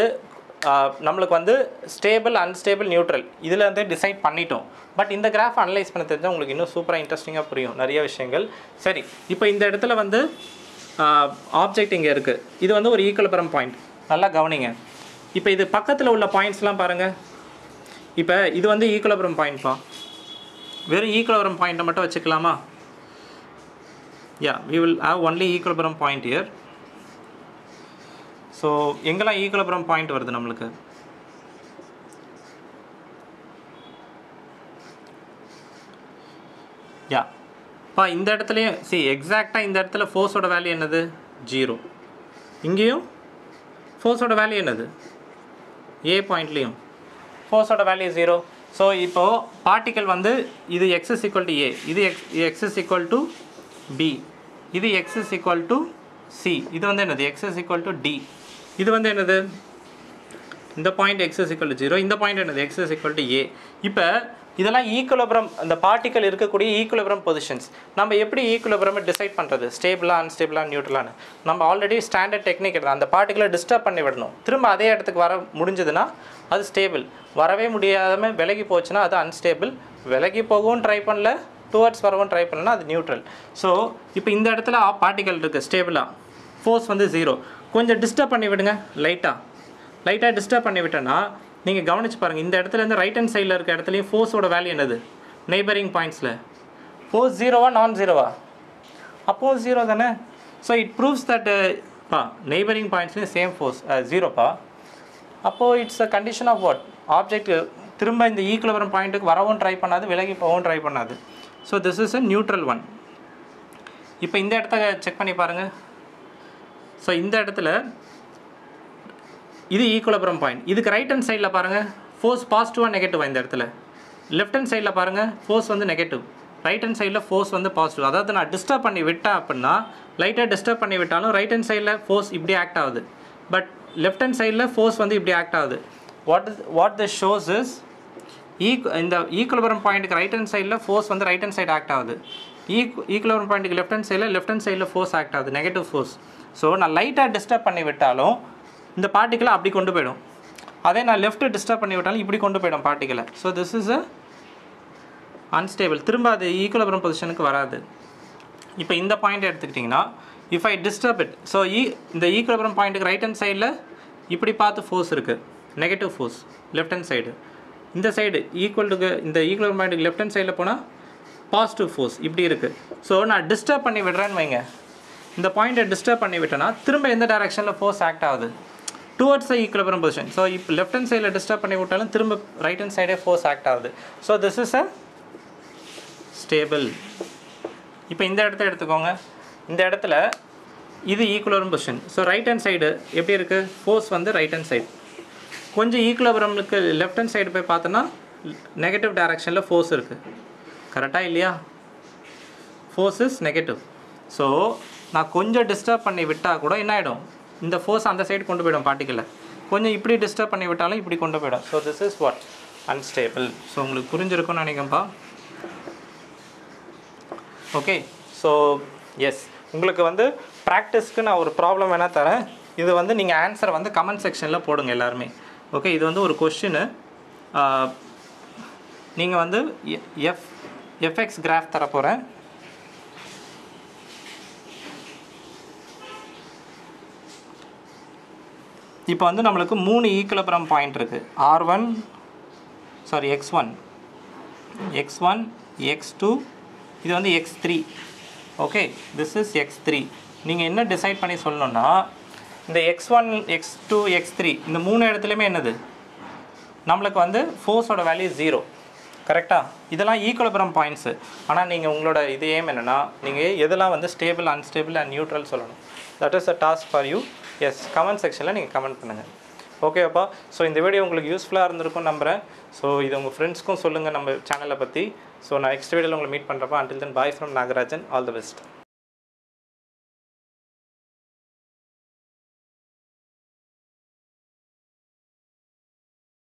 நம்மளுக்கு வந்து ஸ்டேபிள் அன்ஸ்டேபிள் நியூட்ரல் இதில் வந்து டிசைட் பண்ணிட்டோம். பட் இந்த கிராஃப் அனலைஸ் பண்ண தெரிஞ்சால் உங்களுக்கு இன்னும் சூப்பராக இன்ட்ரெஸ்டிங்காக புரியும். நிறைய விஷயங்கள். சரி இப்போ இந்த இடத்துல வந்து ஆப்ஜெக்ட் இங்கே இருக்குது இது வந்து ஒரு ஈக்குவலபுரம் பாயிண்ட் நல்லா கவனிங்க. இப்போ இது பக்கத்தில் உள்ள பாயிண்ட்ஸ்லாம் பாருங்கள் இப்போ இது வந்து ஈக்குலபுரம் பாயிண்ட்ப்பா வெறும் ஈக்குலபுரம் பாயிண்ட்டை மட்டும் வச்சுக்கலாமா? Yeah we will have only equilibrium point here so எங்கெல்லாம் ஈக்குலபுரம் பாயிண்ட் வருது நம்மளுக்கு? யா பா இந்த இடத்துலையும் சி எக்ஸாக்டாக இந்த இடத்துல ஃபோர்ஸோட வேல்யூ என்னது? ஜீரோ இங்கேயும் ஃபோர்ஸோட வேல்யூ என்னது? ஏ பாயிண்ட்லேயும் ஃபோர்ஸோட வேல்யூ ஜீரோ ஸோ இப்போது பார்ட்டிக்கல் வந்து இது X is equal to A இது X X is equal to B இது X is equal to C இது வந்து என்னது? X is equal to D இது வந்து என்னது? இந்த point X is equal to zero இந்த பாயிண்ட் என்னது? X is equal to A இப்போ இதெல்லாம் ஈக்குவலபிரம் அந்த பார்ட்டிக்கல் இருக்கக்கூடிய ஈக்குவலபிரம் பொசிஷன்ஸ் நம்ம எப்படி ஈக்குவலபிரம் டிசைட் பண்ணுறது ஸ்டேபிளாக அன்ஸ்டேபிளாக நியூட்ரலானு நம்ம ஆல்ரெடி ஸ்டாண்டர்ட் டெக்னிக் எடுத்து அந்த பார்ட்டிக்கலை டிஸ்டர்ப் பண்ணி விடணும். திரும்ப அதே இடத்துக்கு வர முடிஞ்சதுன்னா அது ஸ்டேபிள் வரவே முடியாமல் விலகி போச்சுன்னா அது அன்ஸ்டேபிள் விலகி போகவும் ட்ரை பண்ணல டுவர்ட்ஸ் வரவும் ட்ரை பண்ணலன்னா அது நியூட்ரல் ஸோ இப்போ இந்த இடத்துல பார்ட்டிக்கல் இருக்குது ஸ்டேபிளாக ஃபோர்ஸ் வந்து ஜீரோ கொஞ்சம் டிஸ்டர்ப் பண்ணி விடுங்க லைட்டாக லைட்டாக டிஸ்டர்ப் பண்ணி விட்டேன்னா நீங்கள் கவனிச்சு பாருங்கள் இந்த இடத்துல இருந்து ரைட் ஹேண்ட் சைடில் இருக்க இடத்துலையும் ஃபோர்ஸோட வேல்யூ என்னது? நெய்பரிங் பாயிண்ட்ஸில் ஃபோர்ஸ் ஜீரோவா நான் ஜீரோவா அப்போது ஜீரோ தானே? ஸோ இட் ப்ரூவ்ஸ் தட் பா நெய்பரிங் பாயிண்ட்ஸ்லேயும் சேம் ஃபோர்ஸ் ஜீரோப்பா அப்போது it's a condition of what object திரும்ப இந்த e ஈக்குலபரம் பாயிண்ட்டுக்கு வரவும் ட்ரை பண்ணாது விலகி போகவும் ட்ரை பண்ணாது. So this is a neutral one இப்போ இந்த இடத்த செக் பண்ணி பாருங்கள் ஸோ இந்த இடத்துல இது ஈக்குவலபுரம் பாயிண்ட் இதுக்கு ரைட் ஹேண்ட் சைடில் பாருங்கள் ஃபோர்ஸ் பாசிட்டிவாக நெகட்டிவாக இந்த இடத்துல. லெஃப்ட் ஹேண்ட் சைடில் பாருங்கள் ஃபோர்ஸ் வந்து நெகட்டிவ் ரைட் ஹேண்ட் சைடில் ஃபோர்ஸ் வந்து பாசிட்டிவ் அதாவது நான் டிஸ்டர்ப் பண்ணி விட்டேன் அப்படின்னா லைட்டாக டிஸ்டர்ப் பண்ணி விட்டாலும் ரைட் ஹேண்ட் சைடில் ஃபோர்ஸ் இப்படி ஆக்ட் ஆகுது. பட் லெஃப்ட் ஹேண்ட் சைடில் ஃபோர்ஸ் வந்து இப்படி ஆக்ட் ஆகுது. What is what the shows is ஈக் இந்த ஈக்குவலபுரம் பாயிண்ட்டுக்கு ரைட் ஹேண்ட் சைடில் ஃபோர்ஸ் வந்து ரைட் ஹேண்ட் சைடு ஆக்ட் ஆகுது. ஈக் ஈக்குவலபுரம் பாயிண்ட்டுக்கு லெஃப்ட் ஹேண்ட் சைடில் லெஃப்ட் ஹேண்ட் சைடில் ஃபோர்ஸ் ஆக்ட் ஆகுது. நெகட்டிவ் ஃபோர்ஸ் ஸோ நான் லைட்டாக டிஸ்டர்ப் பண்ணி விட்டாலும் இந்த பார்ட்டிக்கலை அப்படி கொண்டு போயிடும். அதே நான் லெஃப்ட்டு டிஸ்டர்ப் பண்ணி விட்டாலும் இப்படி கொண்டு போயிடும் பார்ட்டிக்கலை so this is a unstable திரும்ப அது ஈக்குவலபுரம் பொசிஷனுக்கு வராது. இப்போ இந்த பாயிண்ட் எடுத்துக்கிட்டிங்கன்னா if I disturb it so E e, இந்த ஈக்குவலபுரம் பாயிண்ட்டுக்கு ரைட் ஹேண்ட் சைடில் இப்படி பார்த்து ஃபோர்ஸ் இருக்குது negative force left hand side இந்த சைடு ஈக்குவல் டு இந்த ஈக்குவலபுரம் பாயிண்ட்டுக்கு லெஃப்ட் ஹேண்ட் சைடில் போனால் பாசிட்டிவ் ஃபோர்ஸ் இப்படி இருக்குது ஸோ நான் டிஸ்டர்ப் பண்ணி விடுறேன்னு வைங்க. இந்த பாயிண்ட்டை டிஸ்டர்ப் பண்ணி விட்டேன்னா திரும்ப எந்த டேரெக்ஷனில் ஃபோர்ஸ் ஆக்ட் ஆகுது? Towards the equilibrium position so இப்போ லெஃப்ட் ஹேண்ட் சைடில் டிஸ்டர்ப் பண்ணி விட்டாலும் திரும்ப ரைட் ஹேண்ட் சைடே ஃபோர்ஸ் ஆக்ட் ஆகுது. So this is a stable இப்போ இந்த இடத்த எடுத்துக்கோங்க. இந்த இடத்துல இது equilibrium position so right hand side எப்படி இருக்குது ஃபோர்ஸ் வந்து ரைட் ஹேண்ட் சைடு கொஞ்சம் ஈக்குவலபுரம்க்கு லெஃப்ட் ஹேண்ட் சைடு போய் பார்த்தோன்னா நெகட்டிவ் டைரக்ஷனில் ஃபோர்ஸ் இருக்குது கரெக்டாக இல்லையா? ஃபோர்ஸ் இஸ் நெகட்டிவ் ஸோ நான் கொஞ்சம் டிஸ்டர்ப் பண்ணி விட்டால் கூட என்ன ஆகிடும் இந்த ஃபோர்ஸ் அந்த சைடு கொண்டு போயிடும் பார்ட்டிக்கலை கொஞ்சம் இப்படி டிஸ்டர்ப் பண்ணி விட்டாலும் இப்படி கொண்டு போயிடும். So this is what unstable so உங்களுக்கு புரிஞ்சிருக்கும்னு நினைக்கப்பா ஓகே ஸோ எஸ் உங்களுக்கு வந்து ப்ராக்டிஸ்க்கு நான் ஒரு ப்ராப்ளம் வேணால் தரேன். இது வந்து நீங்கள் ஆன்சர் வந்து கமெண்ட் செக்ஷனில் போடுங்க எல்லாருமே. ஓகே இது வந்து ஒரு கொஷினு நீங்கள் வந்து எஃப் எஃப்எக்ஸ் கிராஃப் தர போகிறேன் இப்போ வந்து நம்மளுக்கு மூணு ஈக்குவலபுரம் பாயிண்ட் இருக்குது R one sorry X one X one X two இது வந்து X three okay this is X three நீங்கள் என்ன டிசைட் பண்ணி சொல்லணுன்னா இந்த X one X two X three இந்த மூணு இடத்துலையுமே என்னது? நம்மளுக்கு வந்து ஃபோர்ஸோட வேல்யூ ஜீரோ கரெக்டாக இதெல்லாம் ஈக்குவலபுரம் பாயிண்ட்ஸு ஆனால் நீங்கள் உங்களோட இது ஏம் என்னென்னா நீங்கள் எதெல்லாம் வந்து ஸ்டேபிள் அன்ஸ்டேபிள் அண்ட் நியூட்ரல் சொல்லணும்? That is a task for you yes comment செக்ஷனில் நீங்கள் கமெண்ட் பண்ணுங்கள் ஓகேப்பா ஸோ இந்த வீடியோ உங்களுக்கு யூஸ்ஃபுல்லாக இருந்திருக்கும் நம்புகிறேன் ஸோ இது உங்கள் ஃப்ரெண்ட்ஸ்க்கும் சொல்லுங்கள் நம்ம சேனலை பற்றி ஸோ நான் நெக்ஸ்ட் வீடியோவில் உங்களை மீட் பண்ணுறப்ப until then bye from Nagarajan. All the best